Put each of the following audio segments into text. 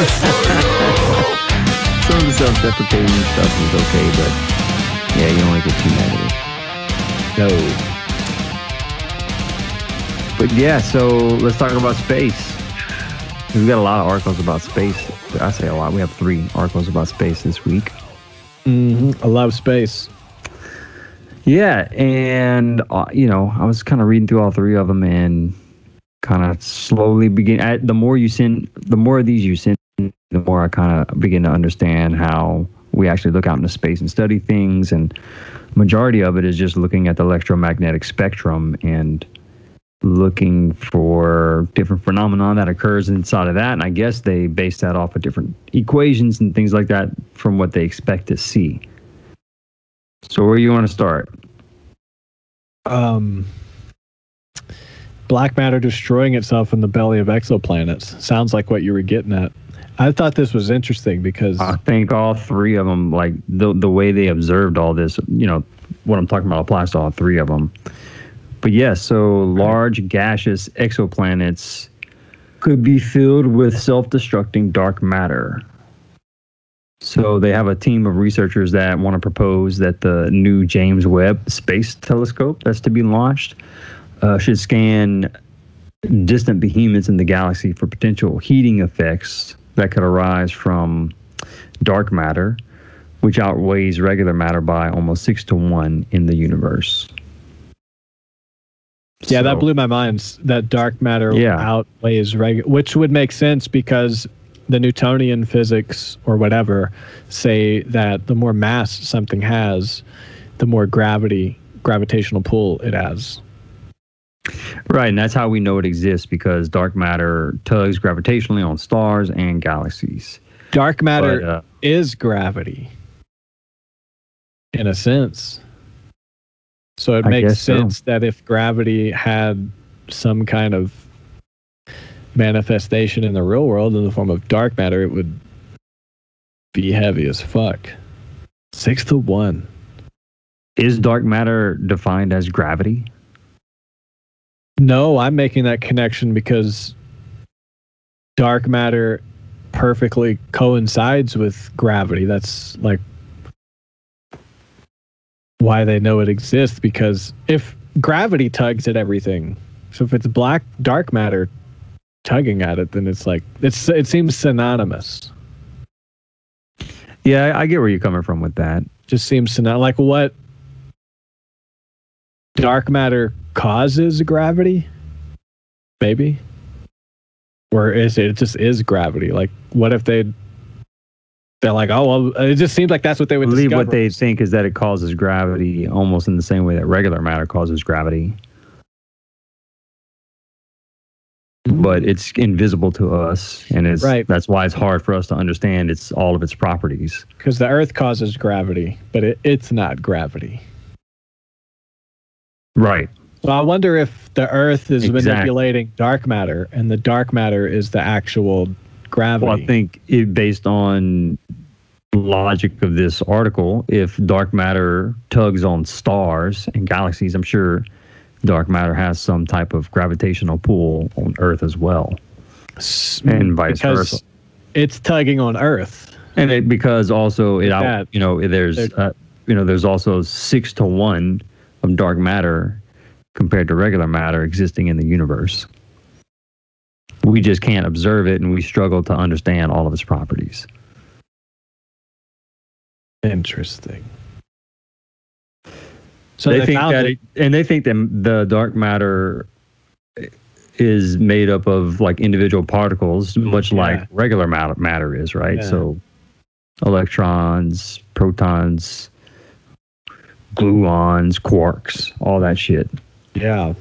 was overly negative. Some of the self-deprecating stuff is okay, but yeah, you don't want to get too negative. No. But yeah, so let's talk about space. We've got a lot of articles about space. I say a lot. We have three articles about space this week. Mm-hmm. I love space. Yeah, and uh, you know, I was kind of reading through all three of them and kind of slowly begin. At, the more you send, the more of these you send, the more I kind of begin to understand how we actually look out into space and study things. And majority of it is just looking at the electromagnetic spectrum and looking for different phenomenon that occurs inside of that. And I guess they base that off of different equations and things like that from what they expect to see. So where you want to start? Um, black matter destroying itself in the belly of exoplanets. Sounds like what you were getting at. I thought this was interesting because I think all three of them, like the the way they observed all this, you know, what I'm talking about applies to all three of them. But yes, so large gaseous exoplanets could be filled with self-destructing dark matter. So they have a team of researchers that want to propose that the new James Webb Space Telescope that's to be launched uh, should scan distant behemoths in the galaxy for potential heating effects that could arise from dark matter, which outweighs regular matter by almost six to one in the universe. yeah, that blew my mind. That dark matter Yeah. outweighs regular, which would make sense because the Newtonian physics or whatever say that the more mass something has, the more gravity, gravitational pull it has. Right, and that's how we know it exists because dark matter tugs gravitationally on stars and galaxies. Dark matter But, uh, is gravity in a sense. So it I makes guess so. sense that if gravity had some kind of manifestation in the real world in the form of dark matter, it would be heavy as fuck. Six to one. is dark matter defined as gravity? No, I'm making that connection because dark matter perfectly coincides with gravity. That's like why they know it exists because if gravity tugs at everything, so if it's black dark matter tugging at it, then it's like it's it seems synonymous. Yeah, I, get where you're coming from with that. Just seems synonymous. Like what dark matter causes gravity? Maybe. Or is it, it just is gravity? Like what if they they're like, oh well, it just seems like that's what they would believe discover. what they think is that it causes gravity almost in the same way that regular matter causes gravity. But it's invisible to us, and it's Right. that's why it's hard for us to understand its all of its properties. because the Earth causes gravity, but it, it's not gravity. Right. So I wonder if the Earth is Exactly. manipulating dark matter, and the dark matter is the actual gravity. Well, I think it, based on logic of this article, if dark matter tugs on stars and galaxies, I'm sure dark matter has some type of gravitational pull on Earth as well, and vice because versa. It's tugging on Earth. And it, because also it you know, there's there- uh, you know, there's also six to one of dark matter compared to regular matter existing in the universe. We just can't observe it, and we struggle to understand all of its properties. Interesting. So they, they, think that, it. and they think that the dark matter is made up of like individual particles, mm, much Yeah. like regular matter, matter is, right? Yeah. So, electrons, protons, gluons, quarks, all that shit. Yeah.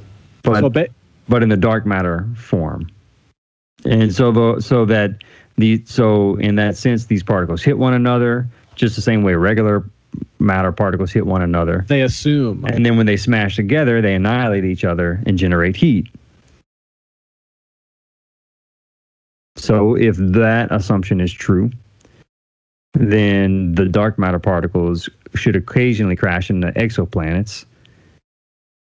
But so ba- but in the dark matter form. And so the so that the so in that sense these particles hit one another just the same way regular matter particles hit one another. they assume. And then when they smash together, they annihilate each other and generate heat. So if that assumption is true, then the dark matter particles should occasionally crash into exoplanets,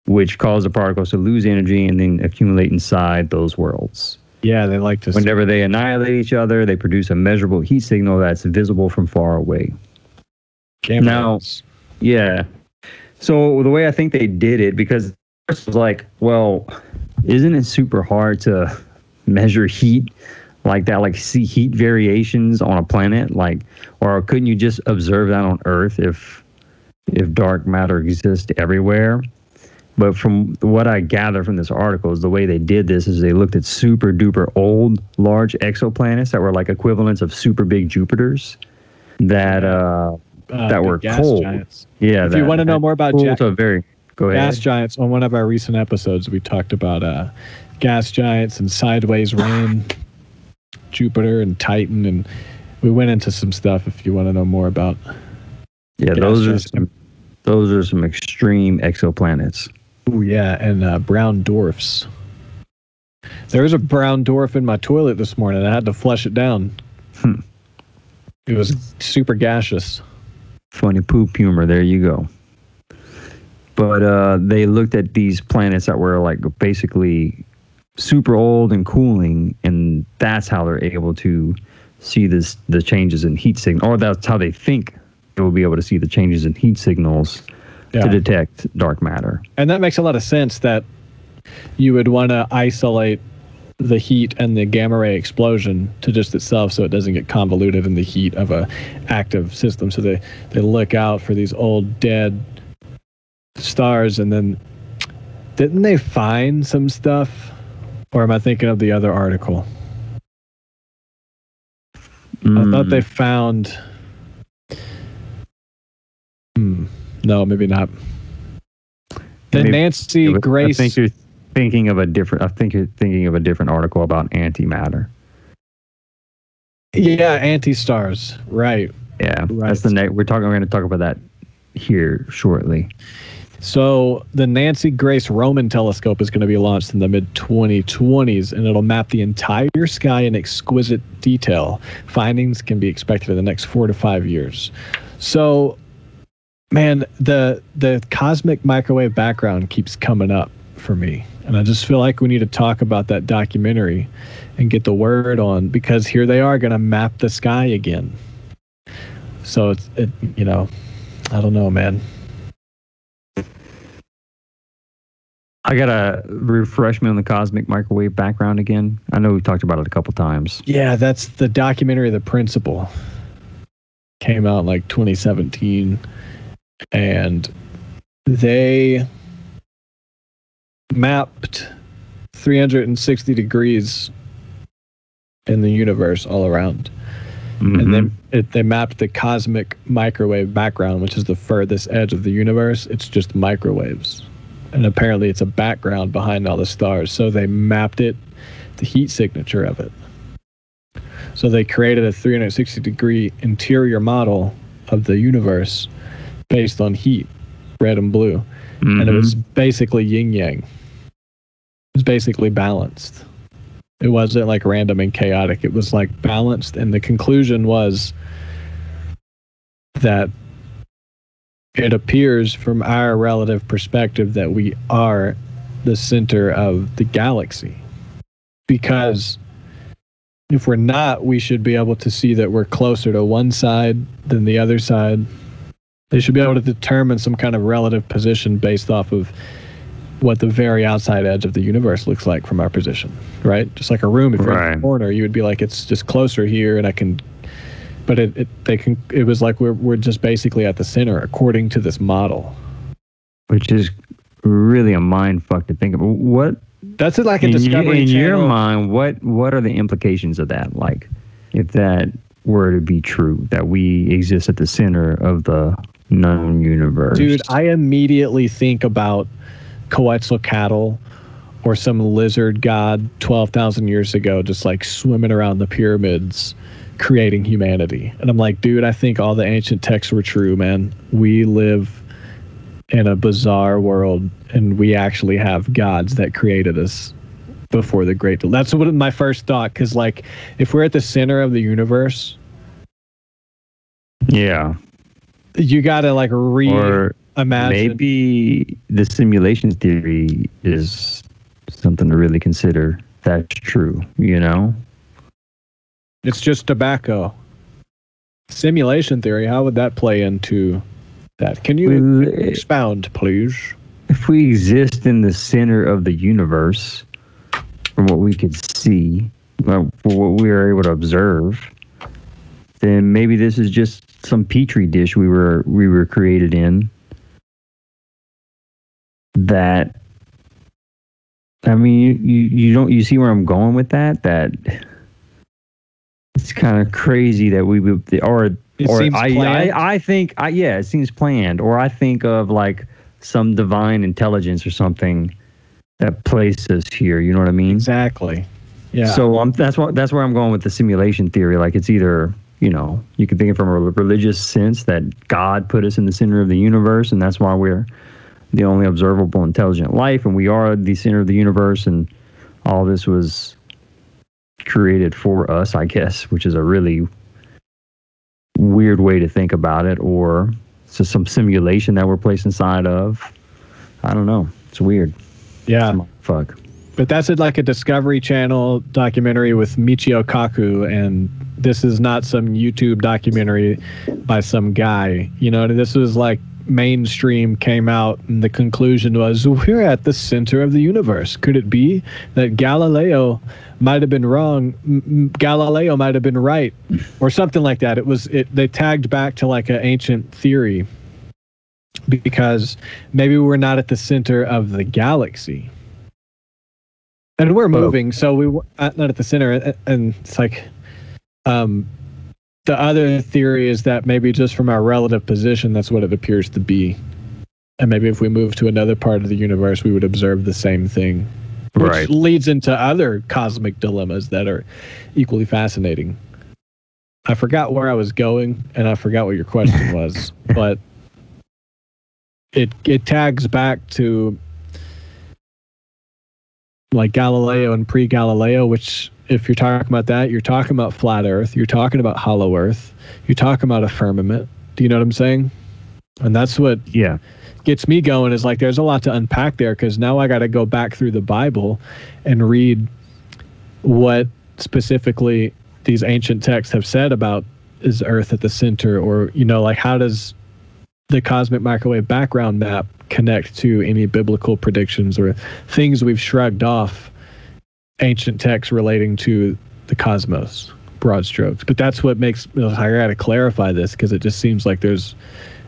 which cause the particles to lose energy and then accumulate inside those worlds. Yeah, they like to. Whenever they annihilate each other, they produce a measurable heat signal that's visible from far away. Now-. Yeah. So the way I think they did it, because it was like, well, isn't it super hard to measure heat like that, like see heat variations on a planet, like, or couldn't you just observe that on Earth if if dark matter exists everywhere? But from what I gather from this article is the way they did this is they looked at super duper old large exoplanets that were like equivalents of super big Jupiters that uh Uh, that were cold. giants. yeah If you wanna know more about cool ja- very go ahead Gas giants. On one of our recent episodes, we talked about uh, gas giants and sideways rain, Jupiter and Titan, and we went into some stuff. If you want to know more about, Yeah, those are some, those are some extreme exoplanets. Oh yeah, and uh, brown dwarfs. There was a brown dwarf in my toilet this morning. I had to flush it down. Hmm. It was super gaseous. Funny poop humor. There you go. But uh, they looked at these planets that were like basically super old and cooling, and that's how they're able to see this the changes in heat signal, or that's how they think they will be able to see the changes in heat signals Yeah. to detect dark matter. And that makes a lot of sense that you would want to isolate the heat and the gamma ray explosion to just itself so it doesn't get convoluted in the heat of a active system. So they, they look out for these old dead stars and then didn't they find some stuff? Or am I thinking of the other article? I thought Mm, they found. Hmm. No, maybe not. The Maybe- Nancy but Grace. I think you're thinking of a different. I think you're thinking of a different article about antimatter. Yeah, anti stars. Right. Yeah, Right. that's the next. We're talking. We're going to talk about that here shortly. So the Nancy Grace Roman telescope is going to be launched in the mid 2020s, and it'll map the entire sky in exquisite detail. Findings can be expected in the next four to five years. So, man, the the cosmic microwave background keeps coming up for me, and I just feel like we need to talk about that documentary and get the word on because here they are going to map the sky again. So it's it, you know, I don't know, man. I gotta refresh me on the cosmic microwave background again. I know we've talked about it a couple times. Yeah, that's the documentary The Principle. Came out in like 2017 and they mapped 360 degrees in the universe all around. And Mhm. then it, they mapped the cosmic microwave background, which is the furthest edge of the universe. It's just microwaves. And apparently it's a background behind all the stars. So they mapped it, the heat signature of it. So they created a 360 degree interior model of the universe based on heat, red and blue. And it Mhm. was basically yin yang. It was basically balanced. It wasn't like random and chaotic. It was like balanced. And the conclusion was that it appears from our relative perspective that we are the center of the galaxy. Because if we're not, we should be able to see that we're closer to one side than the other side. They should be able to determine some kind of relative position based off of what the very outside edge of the universe looks like from our position, right? Just like a room, if you're in Right. the corner, you would be like, it's just closer here, and I can. But it, it they can. It was like we're we're just basically at the center according to this model. which is really a mind fuck to think about. What That's it, like a in, you- Discovery in your mind? What what are the implications of that? Like, if that were to be true, that we exist at the center of the known universe, Dude, I immediately think about Quetzalcoatl or some lizard god 12,000 years ago just like swimming around the pyramids creating humanity. And I'm like, dude, I think all the ancient texts were true, man. We live in a bizarre world and we actually have gods that created us before the great that's what my first thought cuz like if we're at the center of the universe yeah, you got to like re imagine maybe the simulation theory is something to really consider that's true. You know, It's just tobacco. Simulation theory, how would that play into that? Can you Well, expound, please? if we exist in the center of the universe, from what we could see, well, for what we are able to observe, then maybe this is just some petri dish we were we were created in. That I mean, you, you, don't you see where I'm going with that? That it's kind of crazy that we would, or It or seems I, planned. I I think I yeah, it seems planned. Or I think of like some divine intelligence or something that placed us here. You know what I mean? Exactly. Yeah. So um, that's what that's where I'm going with the simulation theory. Like it's either you know you can think it from a religious sense that God put us in the center of the universe, and that's why we're the only observable intelligent life, and we are the center of the universe, and all this was created for us, I guess, which is a really weird way to think about it, or it's just some simulation that we're placed inside of. I don't know. It's weird. yeah. Fuck. But that's like a Discovery Channel documentary with Michio Kaku, and this is not some YouTube documentary by some guy. You know, this was like mainstream came out, and the conclusion was we're at the center of the universe. Could it be that Galileo might have been wrong? M- Galileo might have been right, or something like that. It was it. They tagged back to like an ancient theory because maybe we're not at the center of the galaxy and we're moving so we were uh, not at the center and- and it's like um the other theory is that maybe just from our relative position that's what it appears to be and maybe if we move to another part of the universe we would observe the same thing which Right. leads into other cosmic dilemmas that are equally fascinating i forgot where i was going and i forgot what your question was but it it tags back to like Galileo and pre-Galileo, which if you're talking about that, you're talking about flat Earth, you're talking about hollow Earth, you're talking about a firmament. Do you know what I'm saying? And that's what Yeah. gets me going is like there's a lot to unpack there because now I got to go back through the Bible and read what specifically these ancient texts have said about is Earth at the center, or you know, like how does the cosmic microwave background map connect to any biblical predictions or things we've shrugged off ancient texts relating to the cosmos broad strokes. But that's what makes i gotta clarify this because it just seems like there's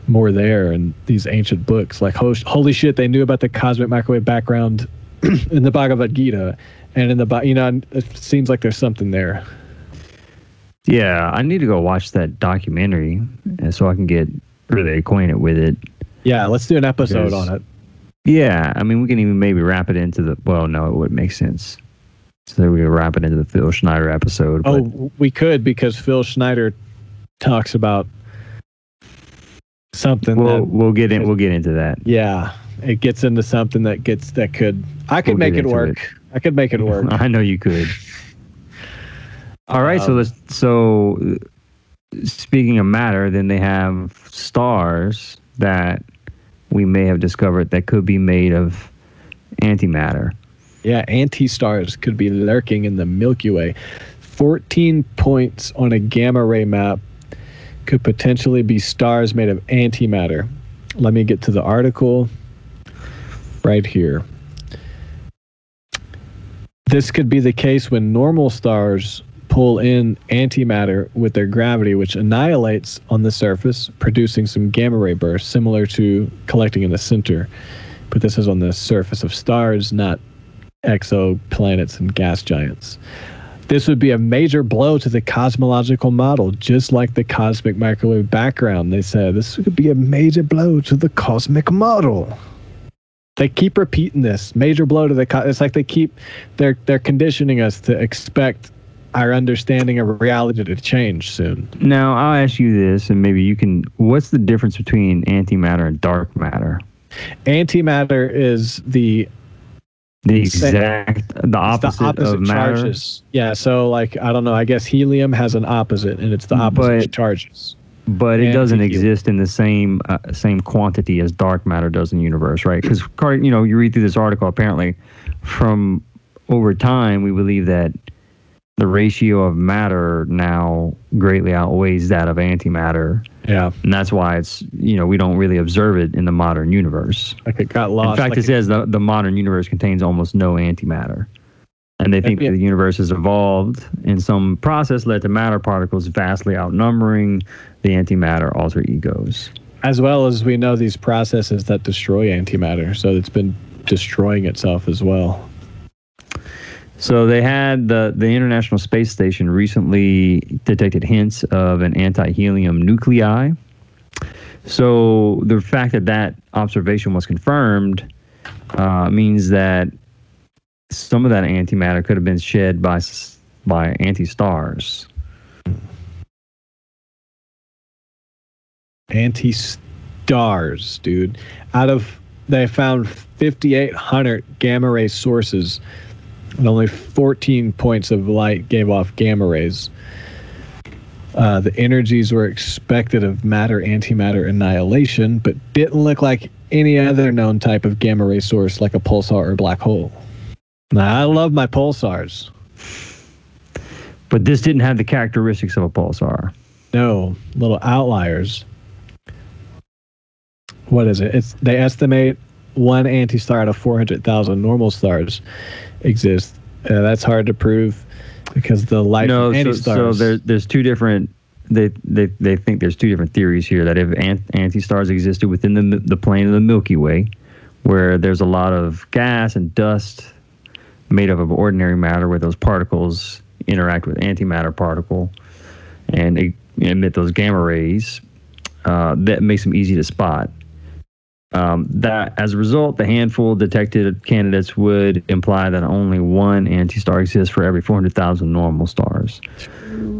more there in these ancient books. Like ho- holy shit they knew about the cosmic microwave background in the bhagavad gita and in the Bi- you know it seems like there's something there. Yeah, I need to go watch that documentary uh, so I can get really acquainted with it. yeah let's do an episode on it Yeah, I mean, we can even maybe wrap it into the. Well, no, it would make sense. So we could wrap it into the Phil Schneider episode. But Oh, we could because Phil Schneider talks about something we'll that we'll get in. We'll get into that. yeah, it gets into something that gets that could I could We'll make it work. I could make it work. I know you could. All right, so Um, let's. So, speaking of matter, then they have stars that we may have discovered that could be made of antimatter. Yeah, anti-stars could be lurking in the Milky Way. 14 points on a gamma ray map could potentially be stars made of antimatter. Let me get to the article right here. This could be the case when normal stars pull in antimatter with their gravity, which annihilates on the surface, producing some gamma ray bursts similar to collecting in the center. But this is on the surface of stars, not exoplanets and gas giants. This would be a major blow to the cosmological model, just like the cosmic microwave background. They said this could be a major blow to the cosmic model. They keep repeating this major blow to the. Co- it's like they keep they're they're conditioning us to expect our understanding of reality to change soon. Now, I'll ask you this, and maybe you can. What's the difference between antimatter and dark matter? Antimatter is the The exact, the opposite, the opposite of matter. charges. Yeah, so like I don't know. I guess helium has an opposite, and it's the opposite But- charges. but it doesn't exist in the same uh, same quantity as dark matter does in the universe, right? Because you know, you read through this article. Apparently, from over time, we believe that the ratio of matter now greatly outweighs that of antimatter. Yeah. And that's why it's, you know, we don't really observe it in the modern universe. Like it got lost. In fact, like it says the, the modern universe contains almost no antimatter. And they think that the universe has evolved in some process led to matter particles vastly outnumbering the antimatter alter egos. as well as we know these processes that destroy antimatter. So it's been destroying itself as well. So they had the the International Space Station recently detected hints of an anti-helium nuclei. So the fact that that observation was confirmed uh, means that some of that antimatter could have been shed by by anti-stars. Anti stars, dude. Out of they found 5,800 gamma ray sources, and only 14 points of light gave off gamma rays. Uh, the energies were expected of matter antimatter annihilation, but didn't look like any other known type of gamma ray source like a pulsar or black hole. Now, I love my pulsars. But this didn't have the characteristics of a pulsar. No, little outliers. What is it? It's they estimate one anti-star out of 400,000 normal stars exist. Uh, that's hard to prove because the light no, from so, anti-stars. so there's there's two different. They, they they think there's two different theories here that if ant, anti-stars existed within the the plane of the Milky Way, where there's a lot of gas and dust made up of ordinary matter, where those particles interact with antimatter particle and e- emit those gamma rays, uh, that makes them easy to spot. Um, that as a result, the handful of detected candidates would imply that only one anti-star exists for every 400,000 normal stars.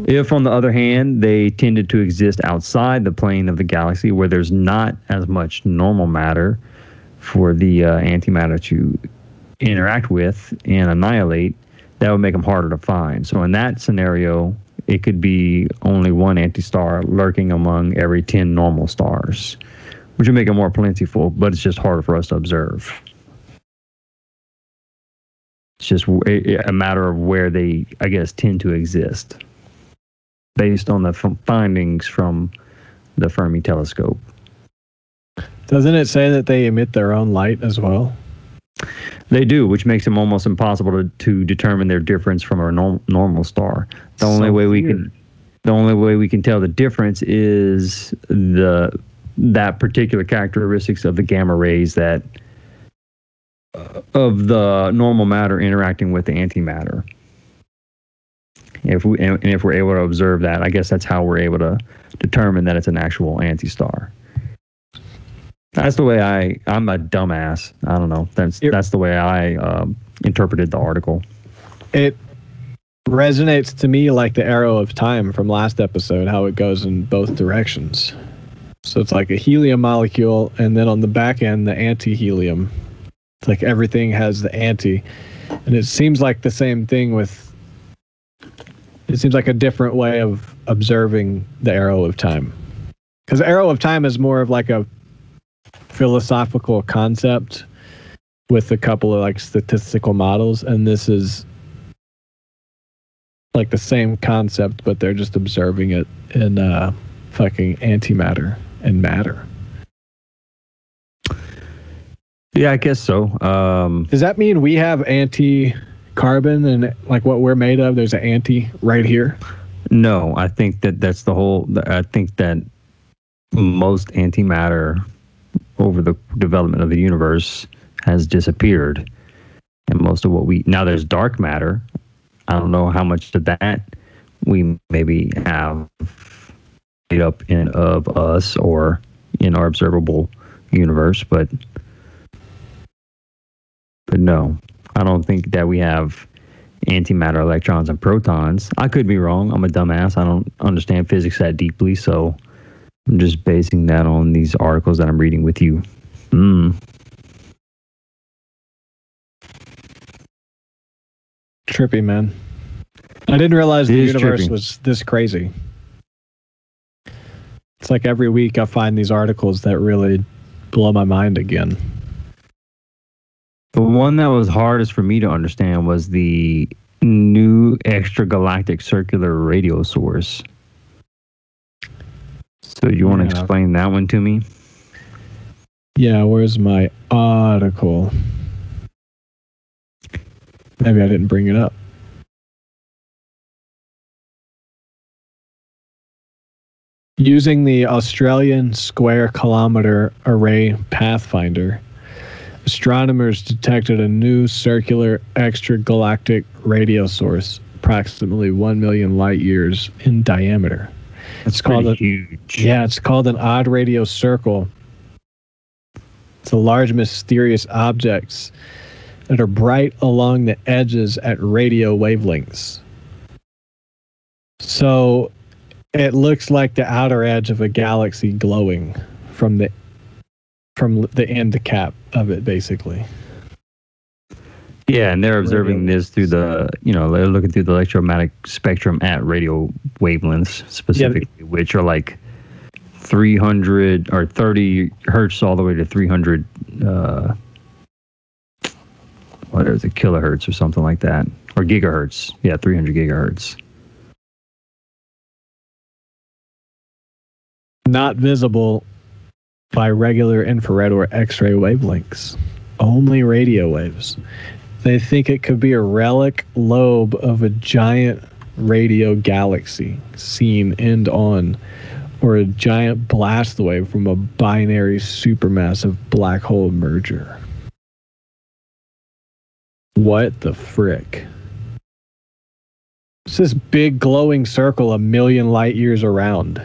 If, on the other hand, they tended to exist outside the plane of the galaxy where there's not as much normal matter for the uh, antimatter to interact with and annihilate, that would make them harder to find. So, in that scenario, it could be only one anti-star lurking among every 10 normal stars which would make it more plentiful, but it's just harder for us to observe. It's just a, a matter of where they, I guess, tend to exist based on the f- findings from the Fermi telescope. Doesn't it say that they emit their own light as well? They do, which makes them almost impossible to, to determine their difference from a norm, normal star. The only So way we can, the only way we can tell the difference is the that particular characteristics of the gamma rays that uh, of the normal matter interacting with the antimatter. If we and if we're able to observe that, I guess that's how we're able to determine that it's an actual anti-star. That's the way I. I'm a dumbass. I don't know. That's that's the way I um, interpreted the article. It resonates to me like the arrow of time from last episode, how it goes in both directions. So it's like a helium molecule, and then on the back end, the anti helium. It's like everything has the anti. And it seems like the same thing with. It seems like a different way of observing the arrow of time. Because arrow of time is more of like a philosophical concept with a couple of like statistical models, and this is like the same concept, but they're just observing it in uh, fucking antimatter and matter. Yeah, I guess so. Um, Does that mean we have anti carbon and like what we're made of? There's an anti right here. no, I think that that's the whole. I think that most antimatter over the development of the universe has disappeared, and most of what we now there's dark matter. I don't know how much of that we maybe have made up in of us or in our observable universe, but but no, I don't think that we have antimatter electrons and protons. I could be wrong. I'm a dumbass. I don't understand physics that deeply, so I'm just basing that on these articles that I'm reading with you. Mm. Trippy, man. I didn't realize It the universe trippy. was this crazy. It's like every week I find these articles that really blow my mind again. The one that was hardest for me to understand was the new extragalactic circular radio source. So you want to Yeah. explain that one to me? Yeah, where's my article? Maybe I didn't bring it up. Using the Australian Square Kilometre Array Pathfinder, astronomers detected a new circular extragalactic radio source approximately 1 million light years in diameter. It's called a- huge. Yeah, it's called an odd radio circle. It's a large mysterious objects that are bright along the edges at radio wavelengths. So it looks like the outer edge of a galaxy glowing from the from the end cap of it basically. Yeah, and they're observing Radio this through the, you know, they're looking through the electromagnetic spectrum at radio wavelengths specifically, which are like 300 or 30 hertz all the way to 300, uh, what is it, kilohertz or something like that, or gigahertz. Yeah, 300 gigahertz. Not visible by regular infrared or X-ray wavelengths. Only radio waves. They think it could be a relic lobe of a giant radio galaxy seen end on, or a giant blast wave from a binary supermassive black hole merger. What the frick? It's this big glowing circle a million light years around.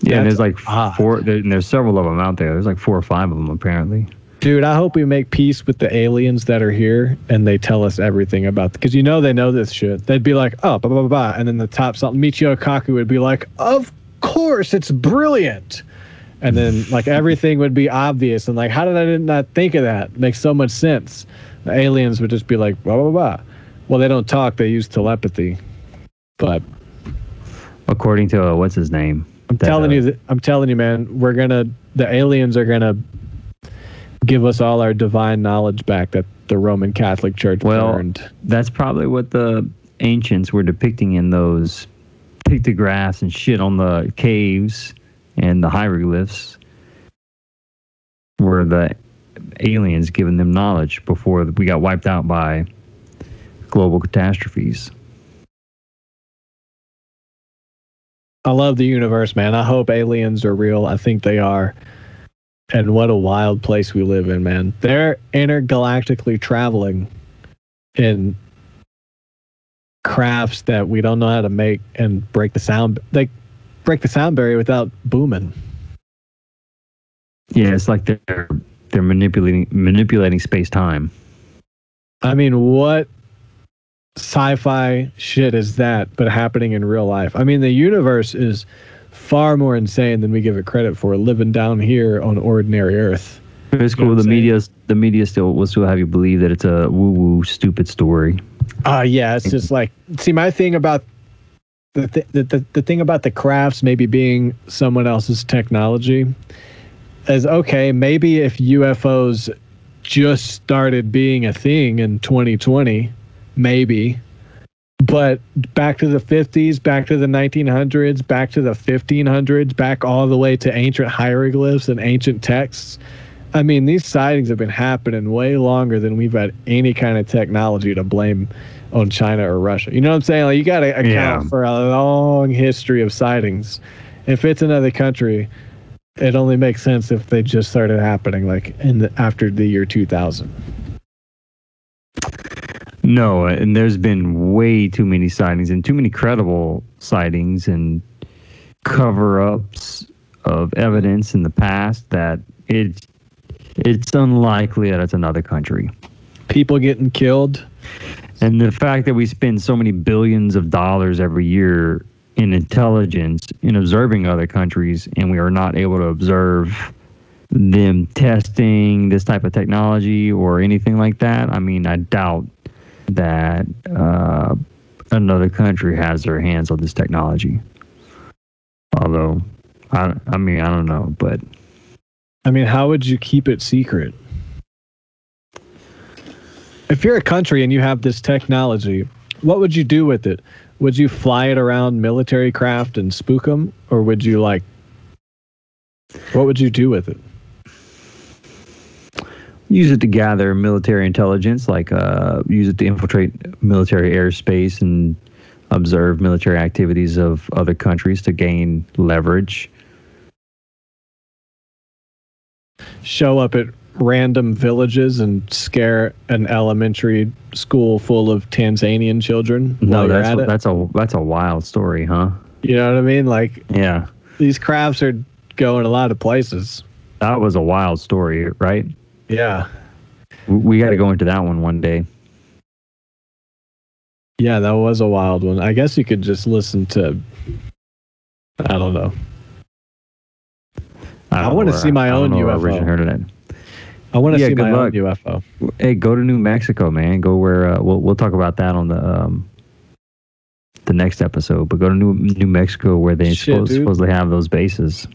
Yeah, and there's like odd. four, there, and there's several of them out there. There's like four or five of them apparently. Dude, I hope we make peace with the aliens that are here and they tell us everything about because you know they know this shit. They'd be like, oh, blah, blah, blah, blah. And then the top something, Michio Kaku would be like, of course, it's brilliant. And then like everything would be obvious. And like, how did I not think of that? Makes so much sense. The aliens would just be like, blah, blah, blah. Well, they don't talk, they use telepathy. But According to, uh, what's his name? I'm telling you, that, I'm telling you, man, we're gonna, the aliens are gonna give us all our divine knowledge back that the Roman Catholic Church Well, burned. That's probably what the ancients were depicting in those pictographs and shit on the caves and the hieroglyphs. Were the aliens giving them knowledge before we got wiped out by global catastrophes? I love the universe, man. I hope aliens are real. I think they are. And what a wild place we live in, man. They're intergalactically traveling in crafts that we don't know how to make and break the sound they break the sound barrier without booming. Yeah, it's like they're they're manipulating manipulating space time. I mean, what sci-fi shit is that but happening in real life? I mean, the universe is far more insane than we give it credit for living down here on ordinary earth. It's You know. The saying? media the media still will still have you believe that it's a woo woo stupid story. Uh yeah, it's just like see my thing about the, th- the, the the thing about the crafts maybe being someone else's technology is okay, maybe if UFOs just started being a thing in 2020, maybe. But back to the 50s, back to the 1900s, back to the 1500s, back all the way to ancient hieroglyphs and ancient texts. I mean, these sightings have been happening way longer than we've had any kind of technology to blame on China or Russia. You know what I'm saying? Like, you got to account Yeah. for a long history of sightings. If it's another country, it only makes sense if they just started happening like in the, after the year 2000. No, and there's been way too many sightings and too many credible sightings and cover ups of evidence in the past that it's it's unlikely that it's another country. People getting killed. And the fact that we spend so many billions of dollars every year in intelligence in observing other countries and we are not able to observe them testing this type of technology or anything like that, I mean, I doubt that uh, another country has their hands on this technology. Although, I, I mean, I don't know, but I mean, how would you keep it secret? If you're a country and you have this technology, what would you do with it? Would you fly it around military craft and spook them, or would you like? What would you do with it? Use it to gather military intelligence, like uh, use it to infiltrate military airspace and observe military activities of other countries to gain leverage. Show up at random villages and scare an elementary school full of Tanzanian children. No, that's at a, it? that's a that's a wild story, huh? you know what I mean. Like Yeah, these crafts are going a lot of places. that was a wild story, right? Yeah, We, we got to go into that one one day. yeah, that was a wild one. I guess you could just listen to. I don't know. I don't wanna see my I own UFO. heard of that. I want to Yeah, see my luck. own UFO. Hey, go to New Mexico, man. Go where uh, we'll we'll talk about that on the um the next episode. But go to New New Mexico where they Shit, suppose, dude. supposedly have those bases.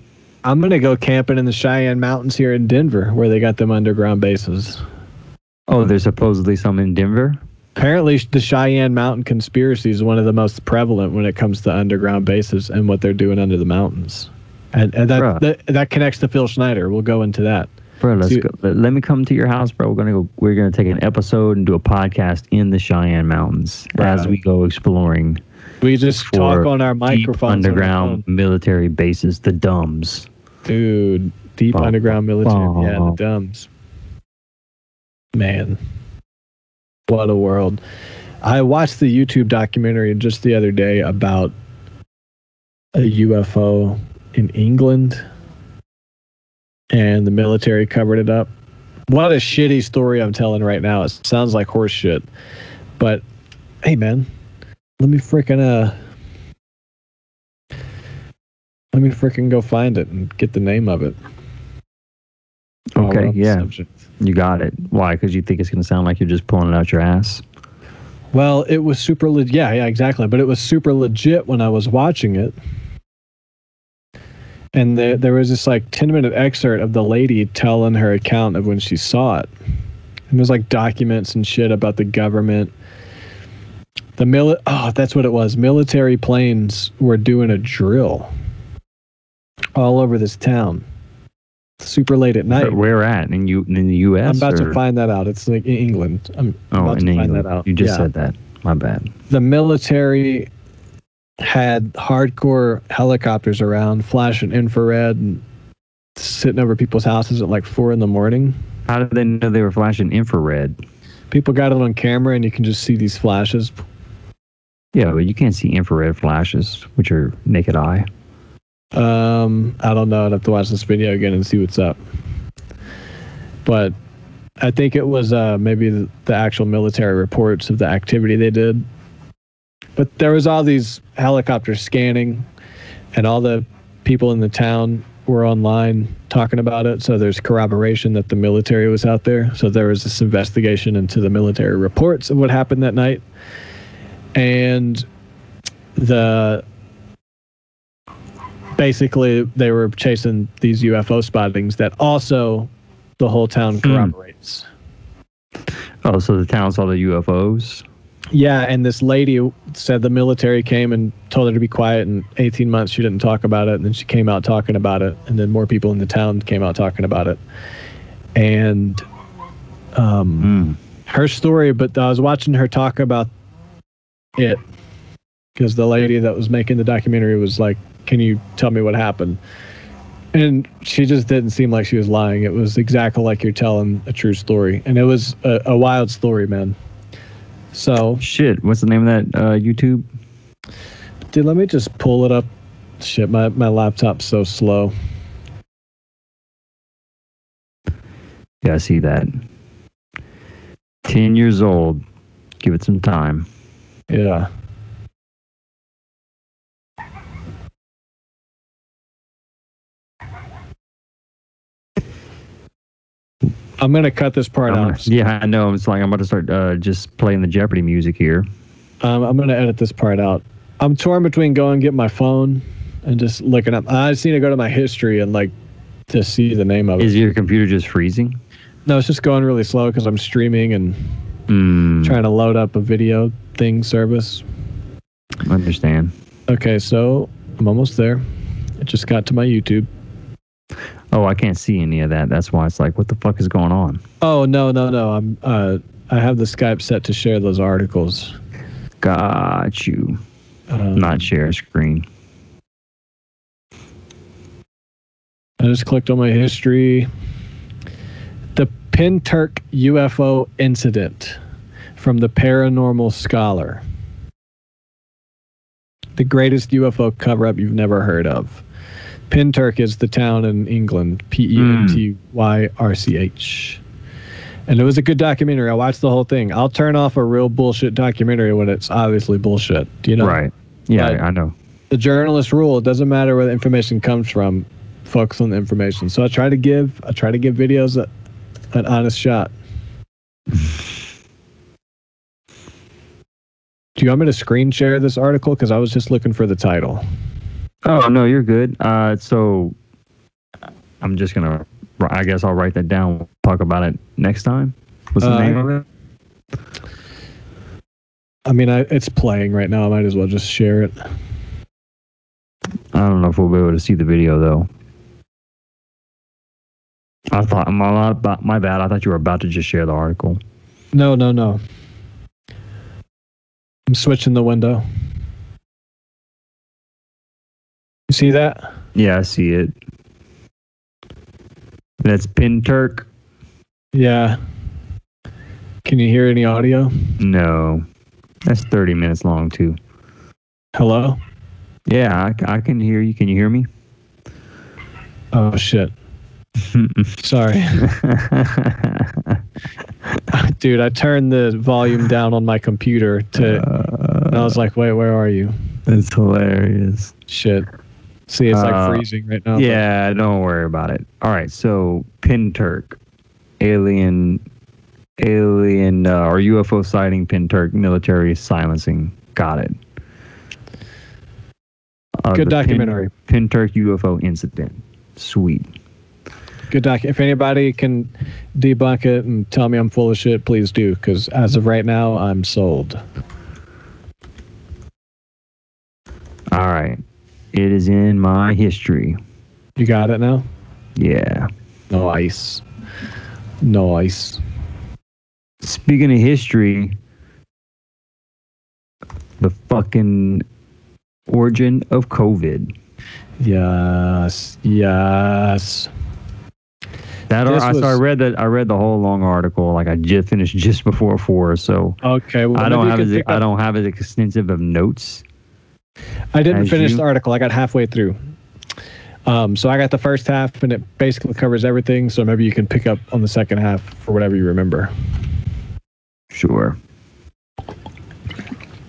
I'm gonna go camping in the Cheyenne Mountains here in Denver, where they got them underground bases. Oh, there's supposedly some in Denver. Apparently, the Cheyenne Mountain conspiracy is one of the most prevalent when it comes to underground bases and what they're doing under the mountains. And, and that, that that connects to Phil Schneider. We'll go into that. Bro, let's See- go. Let, let me come to your house, bro. We're gonna go. We're gonna take an episode and do a podcast in the Cheyenne Mountains as we go exploring We just talk on our microphones. on our underground military bases, the DUMBs. Dude. Deep Bum, underground military. Yeah, the dumbs. Man, what a world! I watched the YouTube documentary just the other day about a UFO in England, and the military covered it up. What a shitty story I'm telling right now. It sounds like horse shit, but hey, man, let me freaking uh. Let me freaking go find it and get the name of it. Okay, yeah. You got it. Why? Because you think it's gonna sound like you're just pulling it out your ass. Well, it was super legit. Yeah, yeah, exactly. But it was super legit when I was watching it. And there, there was this like 10 minute excerpt of the lady telling her account of when she saw it. And there's like documents and shit about the government. The mili- oh, that's what it was. Military planes were doing a drill all over this town. Super late at night. But where at in you in the U.S. I'm about or- to find that out. It's like in England. I'm Oh, about in to England. find that out. You just Yeah. said that. My bad. the military had hardcore helicopters around flashing infrared and sitting over people's houses at like four in the morning. How did they know they were flashing infrared? People got it on camera and you can just see these flashes. Yeah, but you can't see infrared flashes which are naked eye. Um, I don't know. I'd have to watch this video again and see what's up. But I think it was uh, maybe the, the actual military reports of the activity they did. But there was all these helicopters scanning, and all the people in the town were online talking about it. So there's corroboration that the military was out there. So there was this investigation into the military reports of what happened that night, and the basically they were chasing these UFO spottings that also the whole town corroborates. Oh, so the town saw the UFOs. Yeah, and this lady said the military came and told her to be quiet. and 18 months, she didn't talk about it, and then she came out talking about it, and then more people in the town came out talking about it. And um, Mm. her story, but I was watching her talk about it because the lady that was making the documentary was like, "Can you tell me what happened?" And she just didn't seem like she was lying. It was exactly like you're telling a true story, and it was a, a wild story, man. So, Shit, what's the name of that uh, YouTube? dude, let me just pull it up. Shit, my my laptop's so slow. Yeah, I see that. Ten years old. Give it some time. Yeah. I'm gonna cut this part gonna- out. yeah, I know. It's like I'm about to start uh, just playing the Jeopardy music here. Um, I'm gonna edit this part out. I'm torn between going and get my phone and just looking up. I just need to go to my history and like to see the name of it. Is your computer just freezing? no, it's just going really slow because I'm streaming and Mm, Trying to load up a video thing service. understand. Okay, so I'm almost there. It just got to my YouTube. Oh, I can't see any of that. That's why it's like, what the fuck is going on? Oh no no no! I'm uh I have the Skype set to share those articles. Got you. Um, Not share screen. I just clicked on my history. The Pinturk UFO incident from the Paranormal Scholar. The greatest UFO cover up you've never heard of. Pinturk is the town in England. P E N T Y R C H. And it was a good documentary. I watched the whole thing. I'll turn off a real bullshit documentary when it's obviously bullshit. Do you know? right. Yeah, Right. I know. the journalist rule it doesn't matter where the information comes from focus on the information so i try to give i try to give videos a, an honest shot do you want me to screen share this article because i was just looking for the title Oh no, you're good. Uh, so I'm just gonna. I guess I'll write that down. We'll talk about it next time. What's the Uh, name of it? i mean I, it's playing right now i might as well just share it I don't know if we'll be able to see the video though. I thought my my my bad. I thought you were about to just share the article. no no no i'm switching the window you see that Yeah, I see it. That's Pin Turk. yeah can you hear any audio No, that's 30 minutes long too. hello Yeah, I, I can hear you. Can you hear me? oh shit sorry Dude, I turned the volume down on my computer to. and I was uh. like, "Wait, where are you?" That's hilarious. Shit. See, it's Uh, like freezing right now. Yeah, don't worry about it. All right, so Pinturk, alien, alien uh, or UFO sighting, Pinturk military silencing. Got it. Uh, Good documentary. Pin Turk UFO incident. Sweet. Good doc. If anybody can debunk it and tell me I'm full of shit, please do. Because as of right now, I'm sold. All right, it is in my history. You got it now. Yeah. No ice. No ice. Speaking of history, the fucking origin of COVID. Yes. Yes. That This I, so I read that I read the whole long article. Like I just finished just before four, so Okay. Well, I don't have as I don't have as extensive of notes. I didn't as finish you- the article. I got halfway through. Um, so I got the first half, and it basically covers everything. So maybe you can pick up on the second half for whatever you remember. Sure.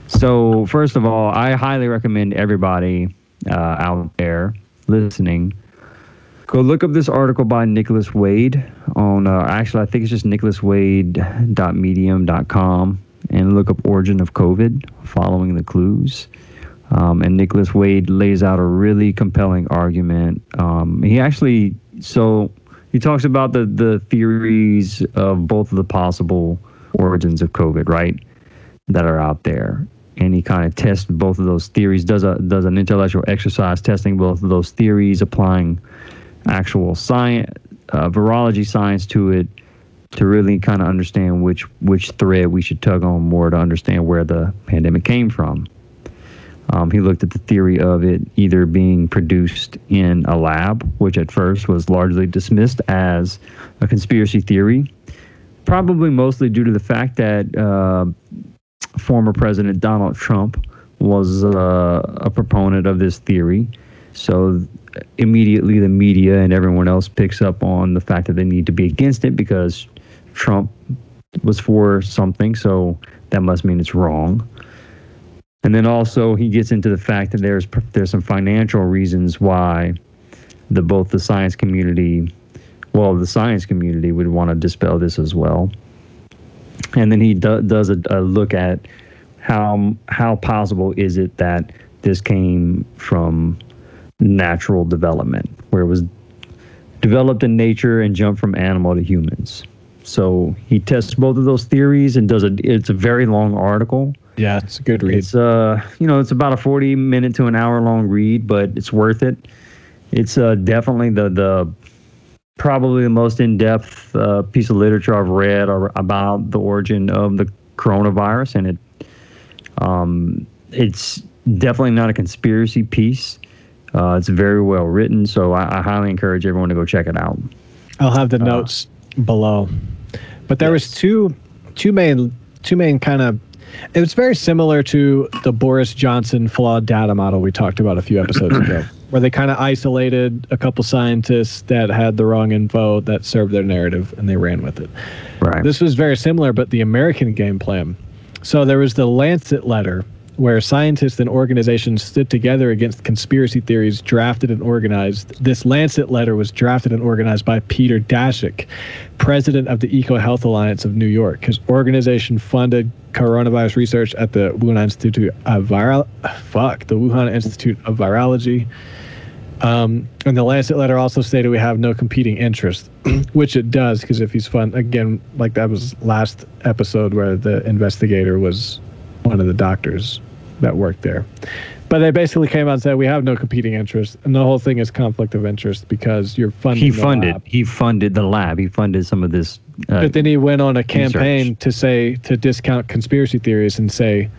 So first of all, I highly recommend everybody uh, out there listening go look up this article by Nicholas Wade on. Uh, actually, I think it's just nicholaswade.medium.com and look up origin of COVID, following the clues. Um, and Nicholas Wade lays out a really compelling argument. Um, he actually so he talks about the the theories of both of the possible origins of COVID, right? That are out there, and he kind of tests both of those theories. does a does an intellectual exercise testing both of those theories, applying actual science, uh, virology science to it, to really kind of understand which which thread we should tug on more to understand where the pandemic came from. Um, he looked at the theory of it either being produced in a lab, which at first was largely dismissed as a conspiracy theory, probably mostly due to the fact that uh, former President Donald Trump was uh, a proponent of this theory. So immediately the media and everyone else picks up on the fact that they need to be against it because Trump was for something, so that must mean it's wrong. And then also he gets into the fact that there's there's some financial reasons why the both the science community, well, the science community would want to dispel this as well. And then he do, does a, a look at how how possible is it that this came from natural development, where it was developed in nature and jumped from animal to humans. So he tests both of those theories and does a. It's a very long article. Yeah, it's a good read. It's uh, you know, it's about a forty minute to an hour long read, but it's worth it. It's uh, definitely the the probably the most in depth uh, piece of literature I've read or, about the origin of the coronavirus, and it um, it's definitely not a conspiracy piece. Uh, it's very well written, so I, I, highly encourage everyone to go check it out. I'll have the uh, notes below. But there yes. was two two main two main kind of it was very similar to the Boris Johnson flawed data model we talked about a few episodes ago, where they kind of isolated a couple scientists that had the wrong info that served their narrative and they ran with it. Right. This was very similar, but the American game plan. So there was the Lancet letter where scientists and organizations stood together against conspiracy theories drafted and organized. This Lancet letter was drafted and organized by Peter Daszak, president of the EcoHealth Alliance of New York. His organization funded coronavirus research at the Wuhan Institute of Viral fuck, the Wuhan Institute of Virology. Um, and the Lancet letter also stated we have no competing interest, which it does because if he's fun again, like that was last episode where the investigator was one of the doctors that worked there. But they basically came out and said we have no competing interest, and the whole thing is conflict of interest because you're funding. He funded. He funded the lab. He funded some of this. Uh, but then he went on a campaign research. to say to discount conspiracy theories and say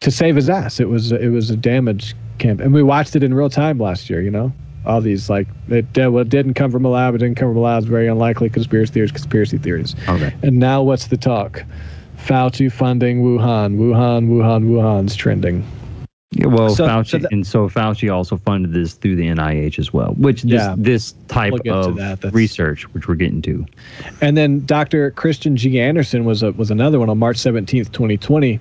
to save his ass. It was it was a damage camp, and we watched it in real time last year. You know, all these like it, well, it didn't come from a lab. It didn't come from a lab. It's very unlikely conspiracy theories. Conspiracy theories. Okay. And now what's the talk? Fauci funding Wuhan, Wuhan, Wuhan, Wuhan's trending. Yeah, well, so, Fauci, so that, and so Fauci also funded this through the NIH as well, which this, yeah, this type we'll of that. research, which we're getting to. And then Dr. Christian G. Anderson was a, was another one on March 17th, 2020.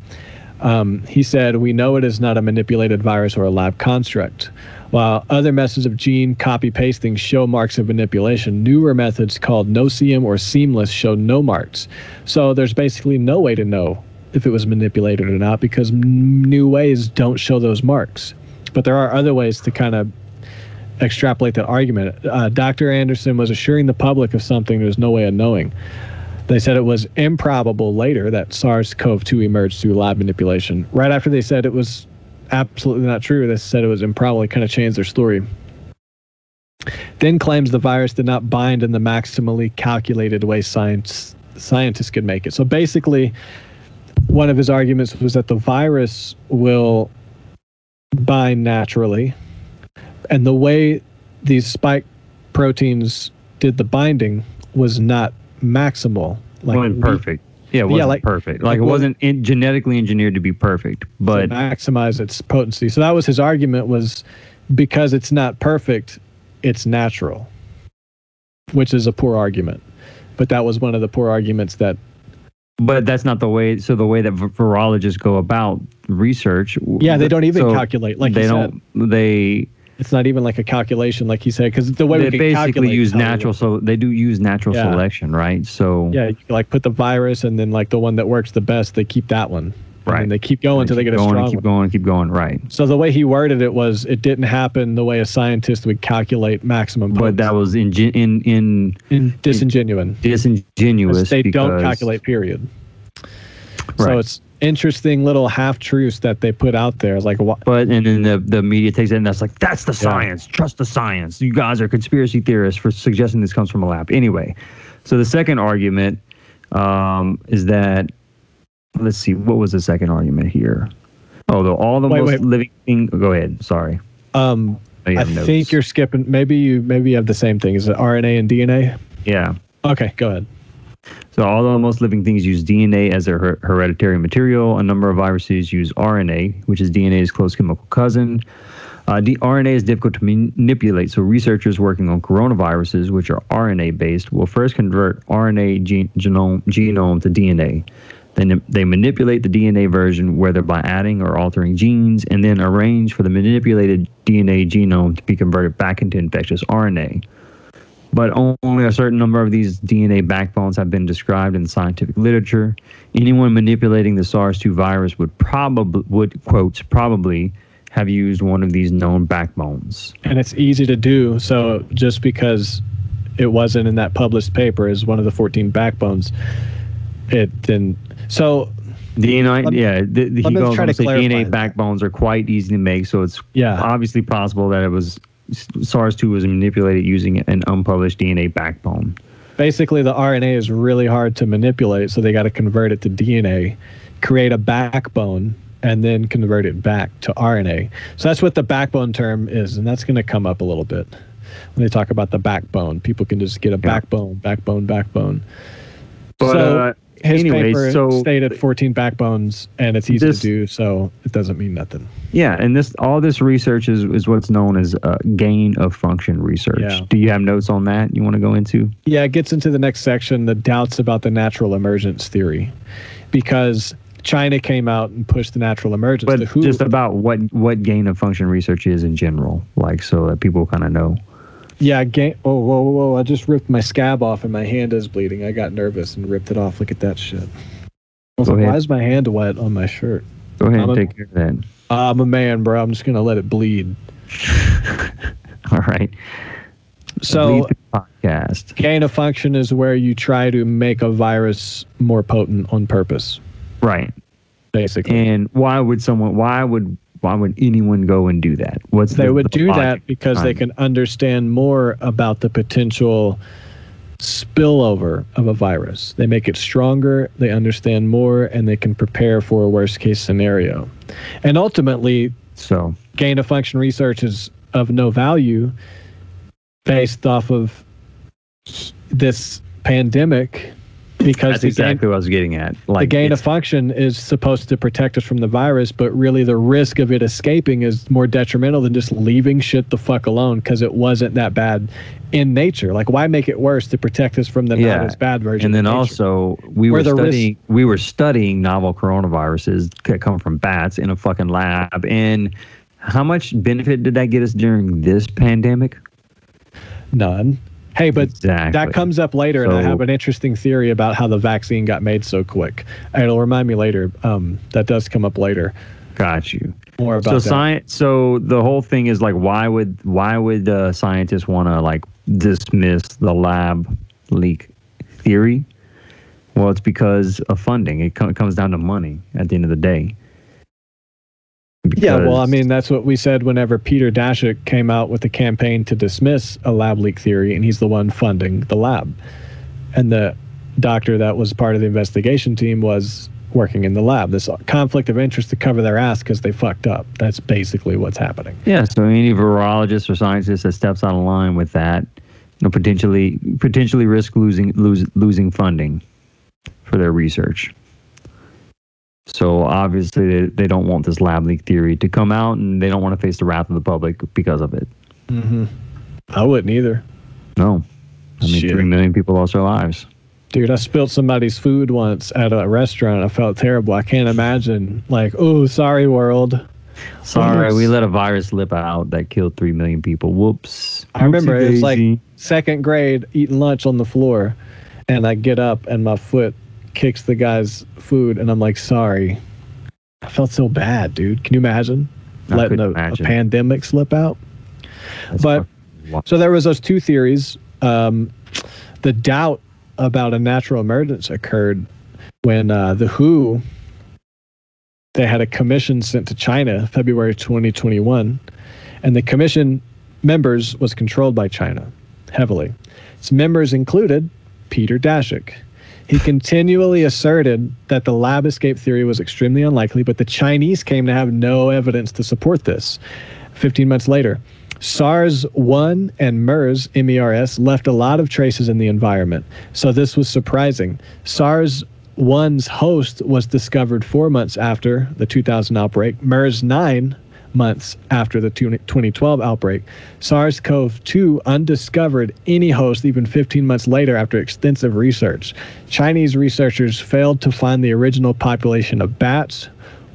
Um, he said, We know it is not a manipulated virus or a lab construct. While other methods of gene copy pasting show marks of manipulation, newer methods called no-seum or seamless show no marks. So there's basically no way to know if it was manipulated or not because new ways don't show those marks. But there are other ways to kind of extrapolate that argument. Uh, Dr. Anderson was assuring the public of something there's no way of knowing. They said it was improbable later that SARS CoV 2 emerged through lab manipulation. Right after they said it was absolutely not true. They said it was improbably kind of changed their story. Then claims the virus did not bind in the maximally calculated way science scientists could make it. So basically, one of his arguments was that the virus will bind naturally, and the way these spike proteins did the binding was not maximal. Like perfect. Yeah, it wasn't yeah, like, perfect. Like, like it wasn't in, genetically engineered to be perfect, but maximize its potency. So that was his argument was because it's not perfect, it's natural, which is a poor argument. But that was one of the poor arguments that. But that's not the way. So the way that virologists go about research. Yeah, they don't even so calculate. Like they don't. Said. They it's not even like a calculation, like he said, because the way they we basically use natural, so they do use natural yeah. selection, right? So yeah, like put the virus, and then like the one that works the best, they keep that one, right? And they keep going until they get a going, strong. Keep going, keep going, right? So the way he worded it was, it didn't happen the way a scientist would calculate maximum. But that was in in in, in disingenuous. Disingenuous. They don't calculate. Period. Right. So it's interesting little half truths that they put out there. Like, what? But and then the the media takes it and that's like that's the science. Yeah. Trust the science. You guys are conspiracy theorists for suggesting this comes from a lab. Anyway, so the second argument um, is that let's see, what was the second argument here? Oh, the all the wait, most wait. living thing. Go ahead. Sorry. Um, I think you're skipping. Maybe you maybe you have the same thing. Is it RNA and DNA? Yeah. Okay, go ahead. So, although most living things use DNA as their her- hereditary material, a number of viruses use RNA, which is DNA's close chemical cousin. Uh, the RNA is difficult to manipulate, so researchers working on coronaviruses, which are RNA based, will first convert RNA gen- genome, genome to DNA. Then they manipulate the DNA version, whether by adding or altering genes, and then arrange for the manipulated DNA genome to be converted back into infectious RNA but only a certain number of these DNA backbones have been described in scientific literature. Anyone manipulating the SARS-2 virus would probably would quotes probably have used one of these known backbones. And it's easy to do. So just because it wasn't in that published paper as one of the 14 backbones, it didn't. So DNA, Let yeah, the, the, he goes on to say DNA that. backbones are quite easy to make, so it's Yeah. obviously possible that it was SARS-2 was manipulated using an unpublished DNA backbone. basically the RNA is really hard to manipulate, so they got to convert it to DNA, create a backbone, and then convert it back to RNA. So that's what the backbone term is, and that's going to come up a little bit when they talk about the backbone. People can just get a backbone, backbone, backbone. But So, uh, His anyways, paper so stated 14 backbones, and it's easy This- to do, so it doesn't mean nothing. yeah, and this all this research is is what's known as uh, gain of function research. Yeah. Do you have notes on that you want to go into? Yeah, it gets into the next section, the doubts about the natural emergence theory, because China came out and pushed the natural emergence. But just about what what gain of function research is in general, like so that people kind of know. Yeah, oh, whoa, whoa, whoa! I just ripped my scab off, and my hand is bleeding. I got nervous and ripped it off. Look at that shit. I was Go like, ahead. why is my hand wet on my shirt? Go ahead I'm and a- take care of that. I'm a man, bro. I'm just gonna let it bleed. All right. So, podcast. gain of function is where you try to make a virus more potent on purpose, Right. basically. And why would someone? Why would why would anyone go and do that? What's they the- would the do that because they can understand more about the potential spillover of a virus. They make it stronger, they understand more, and they can prepare for a worst case scenario. And ultimately. So gain of function research is of no value based off of this pandemic because that's the gain- exactly what I was getting at. Like the gain of function is supposed to protect us from the virus, but really the risk of it escaping is more detrimental than just leaving shit the fuck alone because it wasn't that bad in nature. Like, why make it worse to protect us from the Yeah. not as bad version? and then also we Where were the risk- studying we were studying novel coronaviruses that come from bats in a fucking lab and how much benefit did that get us during this pandemic none. Hey, but exactly that comes up later, and I have an interesting theory about how the vaccine got made so quick. It'll remind me later. Um, that does come up later. got you More about so that. science so the whole thing is like why would why would uh, scientists want to like dismiss the lab leak theory well it's because of funding it co- comes down to money at the end of the day Yeah, well, I mean, that's what we said whenever Peter Daszak came out with a campaign to dismiss a lab leak theory, and he's the one funding the lab. And the doctor that was part of the investigation team was working in the lab. This conflict of interest to cover their ass because they fucked up. That's basically what's happening. Yeah, so any virologist or scientist that steps out of line with that, you know, potentially potentially risk losing lose, losing funding for their research. So obviously they, they don't want this lab leak theory to come out, and they don't want to face the wrath of the public because of it. Mm-hmm. I wouldn't either. No, I mean Shit. three million people lost their lives. Dude, I spilled somebody's food once at a restaurant. I felt terrible. I can't imagine. Like, oh, sorry, world. Sorry, Oops. we let a virus slip out that killed three million people. Whoops. I remember it was like second grade eating lunch on the floor, and I get up and my foot kicks the guy's food, and I'm like, sorry. I felt so bad, dude. Can you imagine I letting a, couldn't a pandemic slip out? That's but- So there was those two theories. Um, the doubt about a natural emergence occurred when uh, the WHO they had a commission sent to China February 2021, and the commission members was controlled by China heavily. Its members included Peter Daszak. He continually asserted that the lab escape theory was extremely unlikely, but the Chinese came to have no evidence to support this. 15 months later, SARS 1 and MERS, MERS, left a lot of traces in the environment. So this was surprising. SARS 1's host was discovered four months after the 2000 outbreak, MERS 9 months after the 2012 outbreak. SARS CoV 2 undiscovered any host even 15 months later after extensive research. Chinese researchers failed to find the original population of bats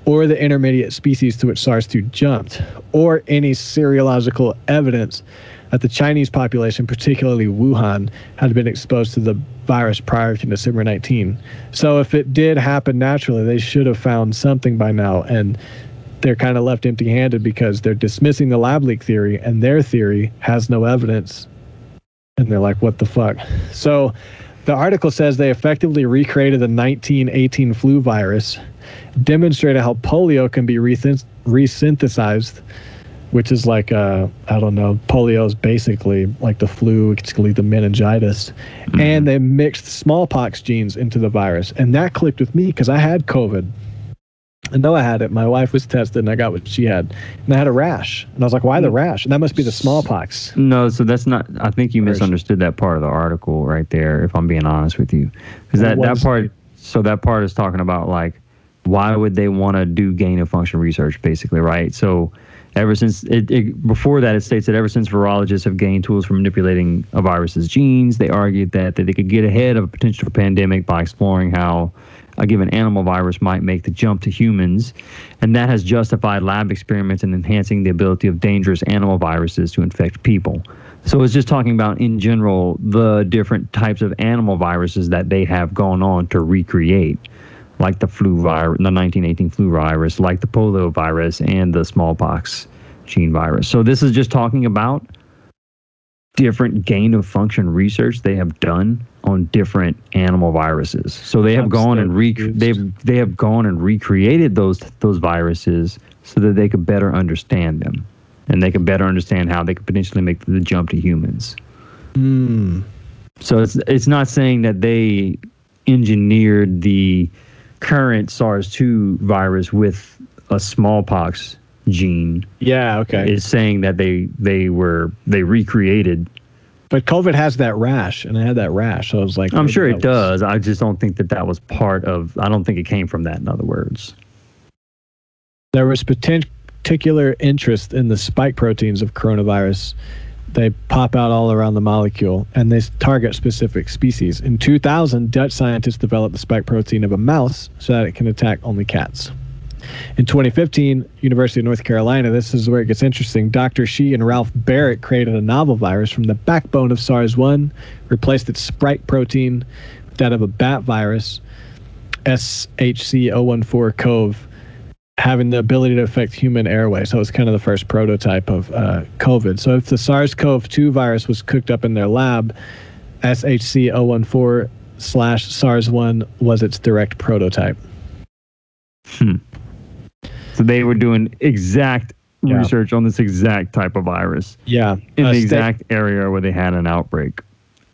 or the intermediate species to which SARS 2 jumped, or any serological evidence that the Chinese population, particularly Wuhan, had been exposed to the virus prior to December 19. So if it did happen naturally, they should have found something by now. And they're kind of left empty handed because they're dismissing the lab leak theory, and their theory has no evidence And they're like, what the fuck? So the article says they effectively recreated the 1918 flu virus, demonstrated how polio can be resynth- resynthesized, which is like, uh, I don't know, polio is basically like the flu, it's like the meningitis. And they mixed smallpox genes into the virus. And that clicked with me because I had COVID. I know I had it. My wife was tested and I got what she had. And I had a rash. And I was like, why the mm. rash? And that must be the smallpox. No, so that's not. I think you misunderstood that part of the article right there. If I'm being honest with you, because that that part. So that part is talking about like why would they want to do gain of function research, basically, right? So ever since it, it before that, it states that ever since virologists have gained tools for manipulating a virus's genes, they argued that that they could get ahead of a potential pandemic by exploring how a given animal virus might make the jump to humans, and that has justified lab experiments in enhancing the ability of dangerous animal viruses to infect people. So it's just talking about in general the different types of animal viruses that they have gone on to recreate, like the flu virus, the 1918 flu virus, like the polio virus, and the smallpox gene virus. So this is just talking about different gain of function research they have done on different animal viruses. So they have gone and rec- they've they have gone and recreated those those viruses so that they could better understand them and they could better understand how they could potentially make the jump to humans. Mm. So it's it's not saying that they engineered the current SARS-2 virus with a smallpox gene. Yeah, okay. Is saying that they they were they recreated. but COVID has that rash, and I had that rash. So I was like, I'm sure it was- does. I just don't think that that was part of. I don't think it came from that. In other words. There was particular interest in the spike proteins of coronavirus. They pop out all around the molecule and they target specific species. In 2000, Dutch scientists developed the spike protein of a mouse so that it can attack only cats. In 2015, University of North Carolina, this is where it gets interesting. Dr. Shi and Ralph Barrett created a novel virus from the backbone of SARS-1, replaced its spike protein with that of a bat virus, SHC014 CoV, having the ability to affect human airway. So it's kind of the first prototype of uh, COVID. So if the SARS-CoV-2 virus was cooked up in their lab, SHC014 slash SARS-1 was its direct prototype. So they were doing exact Yeah. research on this exact type of virus Yeah. in Uh, the exact area where they had an outbreak.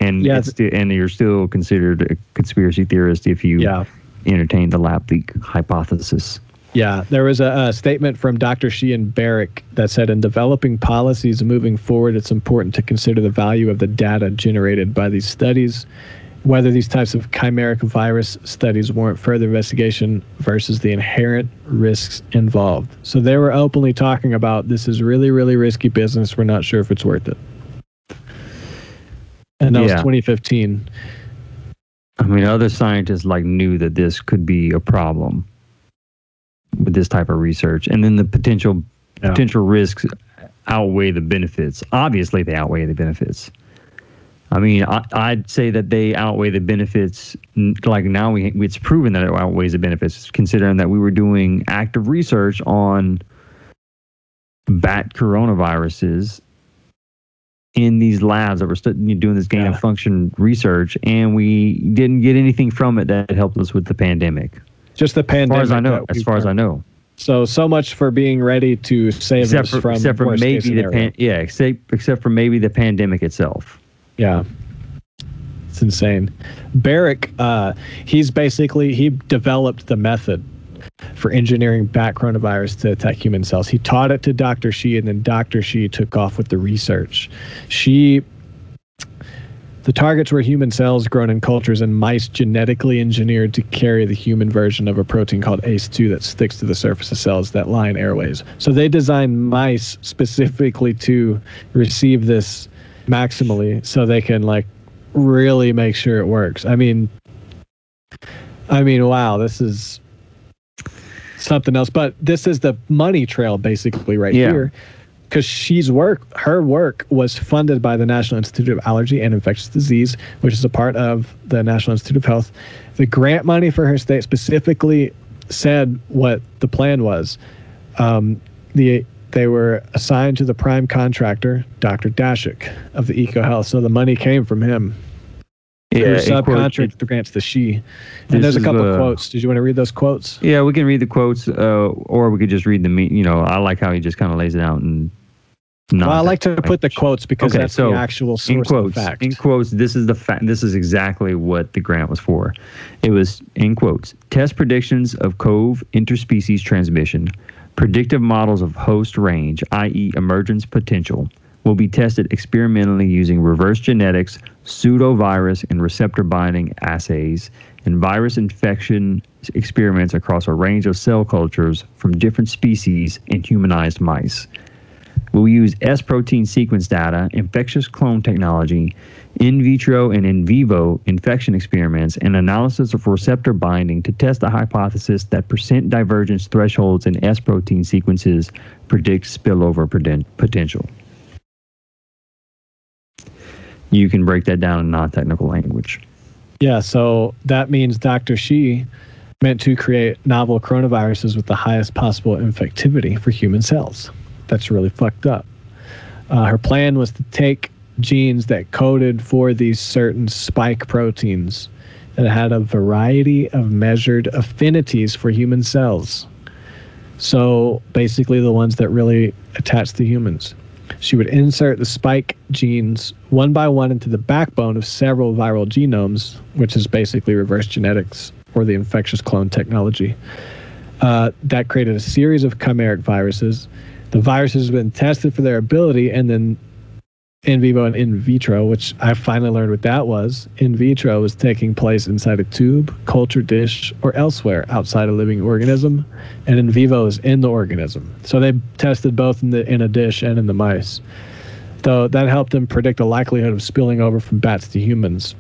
And Yeah, and you're still considered a conspiracy theorist if you Yeah. entertain the lab leak hypothesis. Yeah, there was a, a statement from Dr. Sheehan Barrick that said, in developing policies moving forward, it's important to consider the value of the data generated by these studies, whether these types of chimeric virus studies warrant further investigation versus the inherent risks involved. So they were openly talking about this is really, really risky business. We're not sure if it's worth it. And that was 2015. I mean, other scientists like knew that this could be a problem with this type of research, and then the potential Yeah. potential risks outweigh the benefits. Obviously, they outweigh the benefits. I mean, I, I'd say that they outweigh the benefits. Like now, we it's proven that it outweighs the benefits, considering that we were doing active research on bat coronaviruses in these labs that were doing this gain Yeah. of function research, and we didn't get anything from it that helped us with the pandemic. Just the pandemic, As far as I know, as far as I know, So so much for being ready to save except us for from except for maybe the pan, yeah, except except for maybe the pandemic itself. Yeah. It's insane. Barrick, uh, he's basically he developed the method for engineering bat coronavirus to attack human cells. He taught it to Dr. Shi, and then Dr. Shi took off with the research. She the targets were human cells grown in cultures and mice genetically engineered to carry the human version of a protein called ACE2 that sticks to the surface of cells that line airways. So they designed mice specifically to receive this maximally so they can like really make sure it works. I mean I mean wow, this is something else, but this is the money trail basically right Yeah. here because she's work her work was funded by the National Institute of Allergy and Infectious Disease, which is a part of the National Institute of Health. The grant money for her state specifically said what the plan was. Um, the they were assigned to the prime contractor, Dr. Dashik of the EcoHealth. So the money came from him. Yeah, subcontract the grants to She. And there's a is couple the- quotes. Did you want to read those quotes? Yeah, we can read the quotes, uh, or we could just read the me. You know, I like how he just kind of lays it out and. Well, I like to put the quotes because Okay, that's so, the actual in quotes. of fact. In quotes, this is the fact. This is exactly what the grant was for. It was in quotes: test predictions of cove interspecies transmission, predictive models of host range, i.e., emergence potential, will be tested experimentally using reverse genetics, pseudovirus, and receptor binding assays, and virus infection experiments across a range of cell cultures from different species in humanized mice. We'll use S protein sequence data, infectious clone technology, in vitro and in vivo infection experiments, and analysis of receptor binding to test the hypothesis that percent divergence thresholds in S protein sequences predict spillover potential. You can break that down in non technical language. Yeah, so that means Dr. Shi meant to create novel coronaviruses with the highest possible infectivity for human cells. That's really fucked up. Uh, her plan was to take genes that coded for these certain spike proteins that had a variety of measured affinities for human cells. So basically, the ones that really attach to humans. She would insert the spike genes one by one into the backbone of several viral genomes, which is basically reverse genetics or the infectious clone technology. Uh, that created a series of chimeric viruses. The viruses have been tested for their ability, and then in vivo and in vitro, which I finally learned what that was. In vitro was taking place inside a tube, culture dish, or elsewhere outside a living organism, and in vivo is in the organism. So they tested both in the in a dish and in the mice. So that helped them predict the likelihood of spilling over from bats to humans.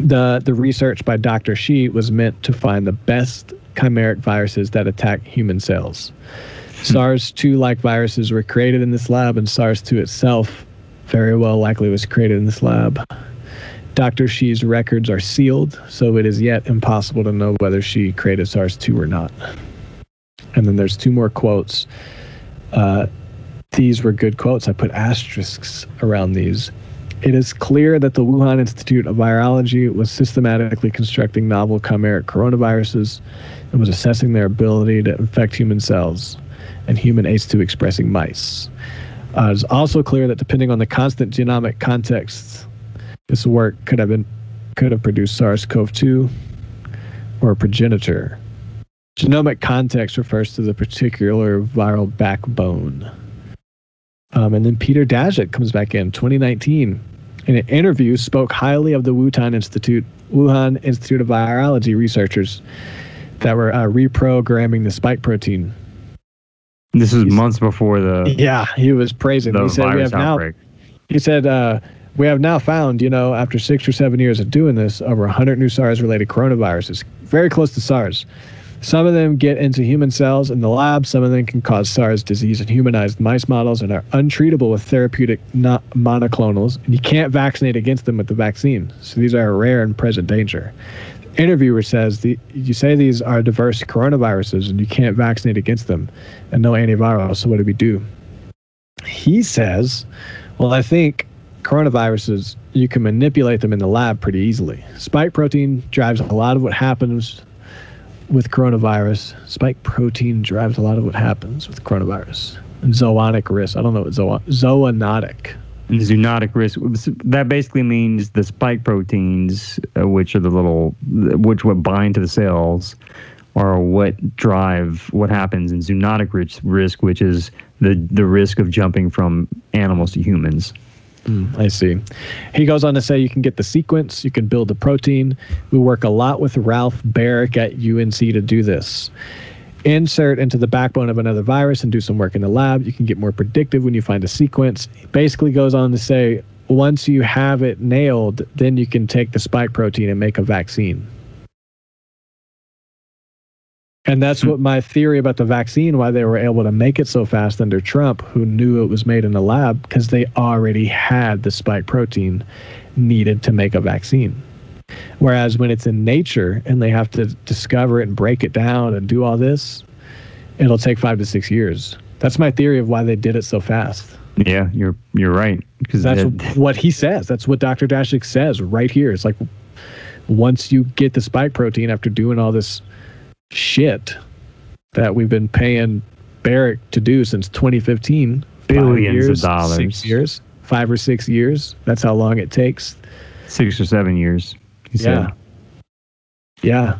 The the research by Dr. Shi was meant to find the best chimeric viruses that attack human cells. SARS-2 like viruses were created in this lab, and SARS-2 itself very well likely was created in this lab. Dr. Shi's records are sealed, so it is yet impossible to know whether she created SARS-2 or not. And then there's two more quotes. Uh, these were good quotes. I put asterisks around these. It is clear that the Wuhan Institute of Virology was systematically constructing novel chimeric coronaviruses and was assessing their ability to infect human cells and human ACE2 expressing mice. Uh, it's also clear that depending on the constant genomic context, this work could have been could have produced SARS-CoV-2 or a progenitor. Genomic context refers to the particular viral backbone. Um, and then Peter Daszak comes back in 2019 in an interview spoke highly of the Wuhan Institute Wuhan Institute of Virology researchers that were uh, reprogramming the spike protein. This is He's- months before the, Yeah, he was praising. the he said we virus have now outbreak. he said, uh, we have now found, you know, after six or seven years of doing this, over 100 new SARS related coronaviruses, very close to SARS. Some of them get into human cells in the lab. Some of them can cause SARS disease in humanized mice models and are untreatable with therapeutic not monoclonals. And you can't vaccinate against them with the vaccine. So these are a rare and present danger. Interviewer says the, you say these are diverse coronaviruses and you can't vaccinate against them and no antiviral. So what do we do? He says, well, I think coronaviruses, you can manipulate them in the lab pretty easily. Spike protein drives a lot of what happens with coronavirus. Spike protein drives a lot of what happens with coronavirus. And zoonotic risk. I don't know what zoo- zoonotic. Zoonotic risk. That basically means the spike proteins, uh, which are the little, which what bind to the cells, are what drive what happens in zoonotic risk, risk which is the the risk of jumping from animals to humans. I see. He goes on to say you can get the sequence, you can build the protein. We work a lot with Ralph Barrick at UNC to do this. Insert into the backbone of another virus and do some work in the lab. You can get more predictive when you find a sequence. He basically goes on to say once you have it nailed, then you can take the spike protein and make a vaccine. And that's hmm. what my theory about the vaccine, why they were able to make it so fast under Trump, who knew it was made in a lab, because they already had the spike protein needed to make a vaccine. Whereas when it's in nature and they have to discover it and break it down and do all this, it'll take five to six years. That's my theory of why they did it so fast. Yeah, you're you're right because That's what he says. That's what Dr. Dashik says right here. It's like once you get the spike protein after doing all this shit that we've been paying Barrick to do since 2015, five Billions of dollars. six years, five or six years. That's how long it takes. six or seven years. He Yeah. said. Yeah.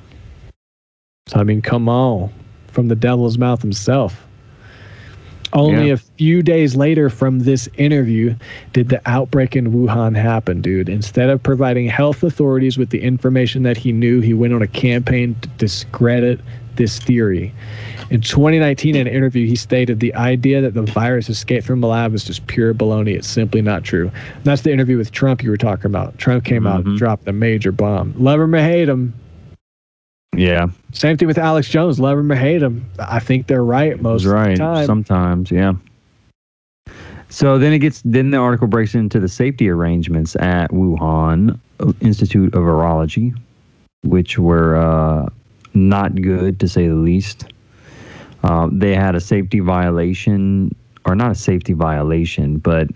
So I mean, come on, from the devil's mouth himself. Only Yeah. a few days later from this interview did the outbreak in Wuhan happen, dude. Instead of providing health authorities with the information that he knew, he went on a campaign to discredit this theory. In 2019, in an interview, he stated the idea that the virus escaped from the lab is just pure baloney. It's simply not true. And that's the interview with Trump you were talking about. Trump came out and Mhm. dropped a major bomb. Love him or hate him. Yeah, Same thing with Alex Jones. Love him or hate him. I think they're right most right. of the time. Sometimes, yeah. So then it gets then the article breaks into the safety arrangements at Wuhan Institute of Virology, which were uh, not good to say the least. Uh, they had a safety violation, or not a safety violation, but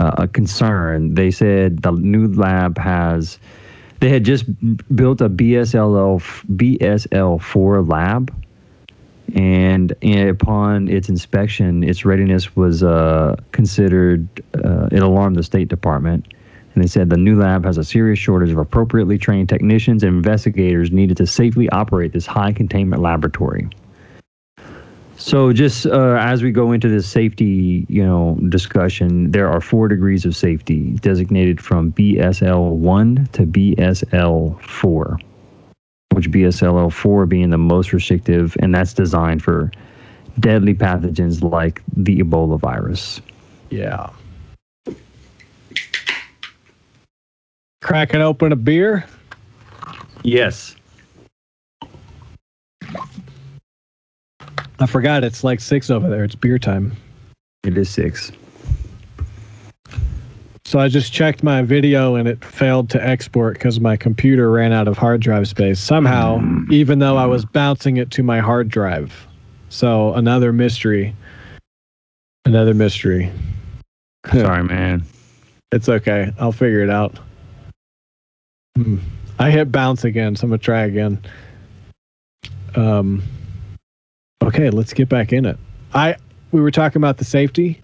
uh, a concern. They said the new lab has. They had just built a BSLL BSL4 lab, and, and upon its inspection, its readiness was uh, considered. Uh, it alarmed the State Department, and they said the new lab has a serious shortage of appropriately trained technicians and investigators needed to safely operate this high containment laboratory. So, just uh, as we go into this safety, you know, discussion, there are four degrees of safety designated from BSL one to BSL four which BSL 4 being the most restrictive, and that's designed for deadly pathogens like the Ebola virus. Yeah. Cracking open a beer. Yes. I forgot it's like six over there. It's beer time. It is six. So I just checked my video and it failed to export because my computer ran out of hard drive space somehow, mm. even though I was bouncing it to my hard drive. So another mystery. Another mystery. Sorry, man. It's okay. I'll figure it out. Hmm. I hit bounce again, so I'm gonna try again. Um. Okay, let's get back in it. I we were talking about the safety,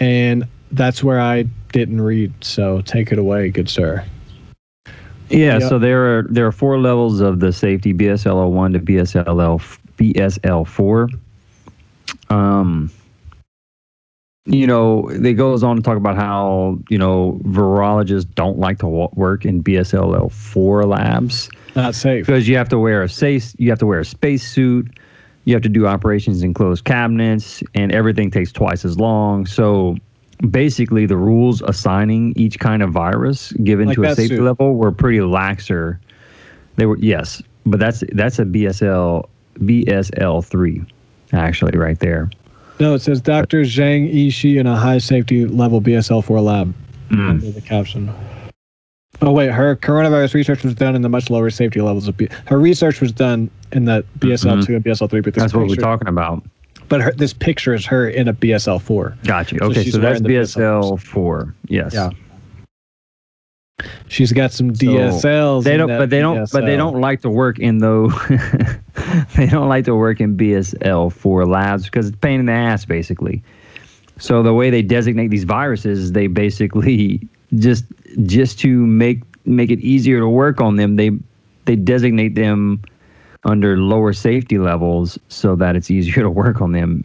and that's where I didn't read. So take it away, good sir. Yeah, Yep. so there are there are four levels of the safety BSLL one to BSLL BSL four. Um, you know, it goes on to talk about how you know virologists don't like to work in BSLL four labs Not safe. because you have to wear a space you have to wear a space suit. You have to do operations in closed cabinets, and everything takes twice as long. So basically, the rules assigning each kind of virus given Like to a safety suit. level were pretty laxer. They were yes, but that's that's a BSL BSL three, actually, right there. No, it says Dr. Zhang Yishi in a high safety level BSL4 lab. Mm. Under the caption. Oh wait, her coronavirus research was done in the much lower safety levels of B- her research was done in the BSL2 and BSL3, but this That's what we're talking about. But her, this picture is her in a BSL4. Gotcha. So Okay, so, that's BSL four. Yes. Yeah. She's got some So, DSLs. They don't, but they don't, but they don't like to work in though. they don't like to work in BSL four labs because it's a pain in the ass, basically. So the way they designate these viruses, they basically just just to make make it easier to work on them, they they designate them under lower safety levels so that it's easier to work on them.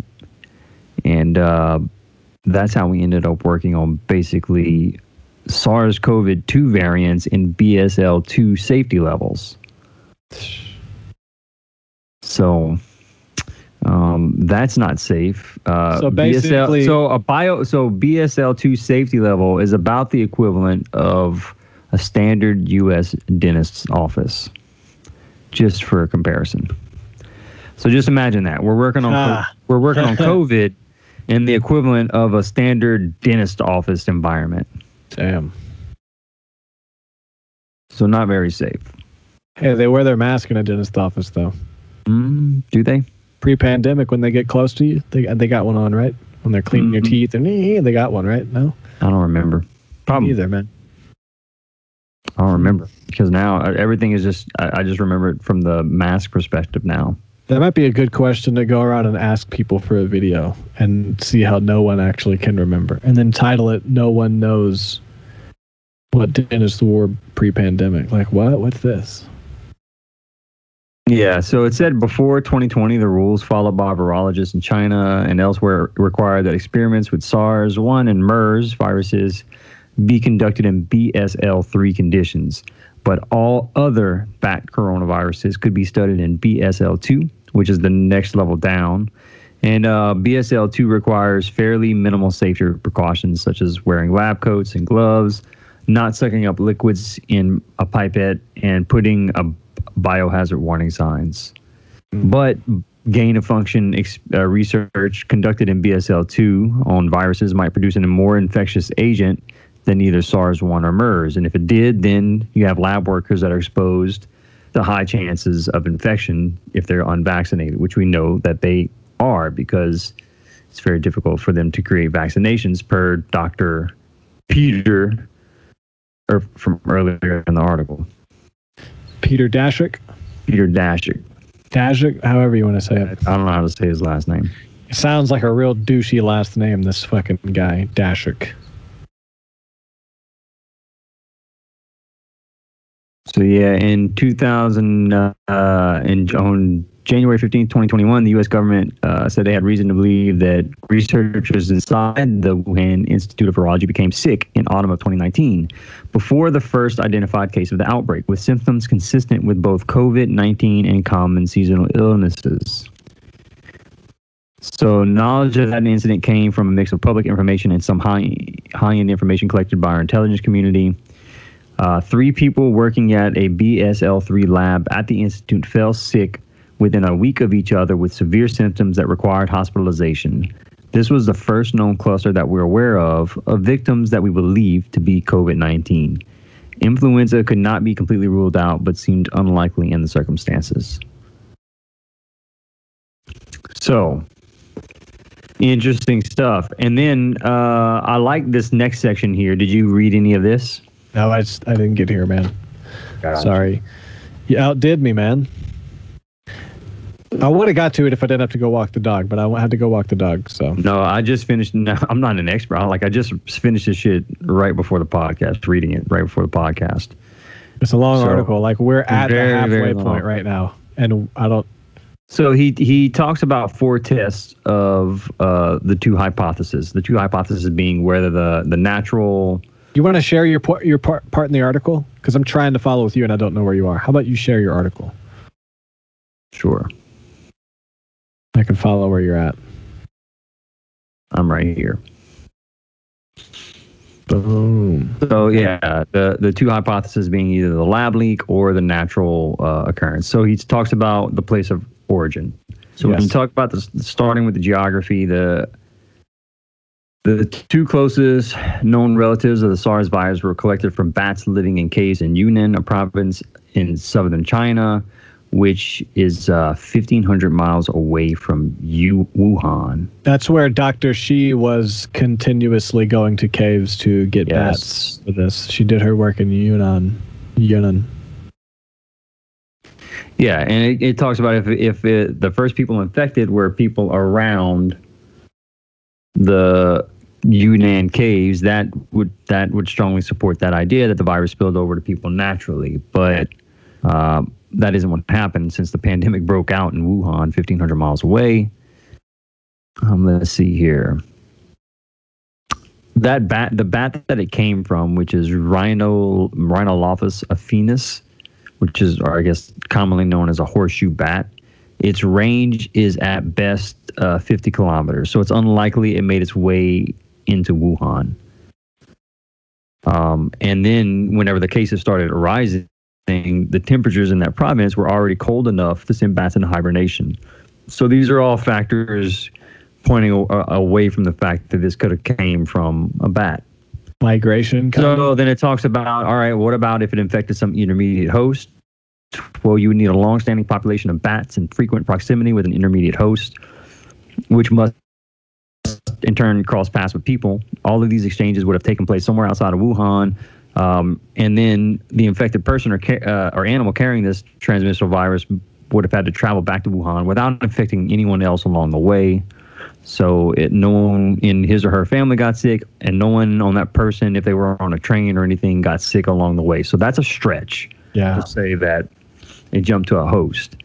And uh, that's how we ended up working on basically SARS-CoV-2 variants in BSL-2 safety levels. So um, that's not safe. Uh, So basically- BSL, so a bio, so BSL-2 safety level is about the equivalent of a standard U.S. dentist's office, just for a comparison. So just imagine that we're working on Ah. we're working on COVID in the equivalent of a standard dentist office environment. Damn. So not very safe. Hey, they wear their mask in a dentist office though. Mm, do they? pre-pandemic when they get close to you? They they got one on, right? When they're cleaning your Mhm. teeth and eh, they got one, right? No, I don't remember. Probably either, man. I don't remember because now uh, everything is just. I, I just remember it from the mask perspective now. That might be a good question to go around and ask people for a video and see how no one actually can remember, and then title it "No one knows what Dennis wore pre-pandemic." Like what? What's this? Yeah, so it said before 2020, the rules followed by virologists in China and elsewhere required that experiments with SARS 1 and MERS viruses be conducted in BSL 3 conditions. But all other bat coronaviruses could be studied in BSL 2, which is the next level down. And uh, BSL 2 requires fairly minimal safety precautions, such as wearing lab coats and gloves, not sucking up liquids in a pipette, and putting a biohazard warning signs. But gain of function ex- uh, research conducted in BSL2 on viruses might produce a more infectious agent than either SARS 1 or MERS. And if it did, then you have lab workers that are exposed to high chances of infection if they're unvaccinated, which we know that they are because it's very difficult for them to create vaccinations per Dr. Peter or from earlier in the article. Peter Dashik, Peter Daszak. Dashik, however you want to say it. I don't know how to say his last name. It sounds like a real douchey last name. This fucking guy, Dashik. So yeah, in 2000, uh, in on January 15, 2021, the U.S. government uh, said they had reason to believe that researchers inside the Wuhan Institute of Virology became sick in autumn of 2019, before the first identified case of the outbreak, with symptoms consistent with both COVID-19 and common seasonal illnesses. So knowledge of that incident came from a mix of public information and some high high-end information collected by our intelligence community. Uh, three people working at a BSL3 lab at the institute fell sick within a week of each other with severe symptoms that required hospitalization. This was the first known cluster that we're aware of of victims that we believe to be COVID 19. Influenza could not be completely ruled out, but seemed unlikely in the circumstances. So, interesting stuff. And then uh, I like this next section here. Did you read any of this? No, I just I didn't get here, man. Sorry. You outdid me, man. I would have got to it if I didn't have to go walk the dog, but I had to go walk the dog. So No, I just finished. No, I'm not an expert. I- Like I just finished this shit right before the podcast, reading it right before the podcast. it's a long So, article. Like we're at very, the halfway point right now, and I don't. So he he talks about four tests of uh, the two hypotheses. The two hypotheses being whether the the natural. You want to share your part, your part, part in the article? Because I'm trying to follow with you, and I don't know where you are. How about you share your article? Sure, I can follow where you're at. I'm right here. Boom. So yeah, the the two hypotheses being either the lab leak or the natural uh, occurrence. So he talks about the place of origin. So Yes. you talk about this, starting with the geography, the the two closest known relatives of the SARS virus were collected from bats living in caves in Yunnan, a province in southern China, which is uh, 1,500 miles away from Yu- Wuhan. That's where Dr. Shi was continuously going to caves to get Yes. bats for this. She did her work in Yunnan. Yunnan. Yeah, and it, it talks about if if it, the first people infected were people around the Yunnan caves, that would that would strongly support that idea that the virus spilled over to people naturally. But uh, that isn't what happened since the pandemic broke out in Wuhan, fifteen hundred miles away. Um, let's see here. That bat, the bat that it came from, which is Rhino Rhinolophus affinis, which is, or I guess, commonly known as a horseshoe bat. Its range is at best uh, 50 kilometers, so it's unlikely it made its way into Wuhan. Um, and then, whenever the cases started arising, the temperatures in that province were already cold enough to send bats into hibernation. So these are all factors pointing a- away from the fact that this could have came from a bat. Migration. kind of? So then it talks about all right, what about if it infected some intermediate host? Well, you would need a long-standing population of bats in frequent proximity with an intermediate host, which must in turn cross paths with people. All of these exchanges would have taken place somewhere outside of Wuhan. Um, and then the infected person or, uh, or animal carrying this transmissible virus would have had to travel back to Wuhan without infecting anyone else along the way. So it, no one in his or her family got sick, and no one on that person, if they were on a train or anything, got sick along the way. So that's a stretch Yeah. to say that it jumped to a host.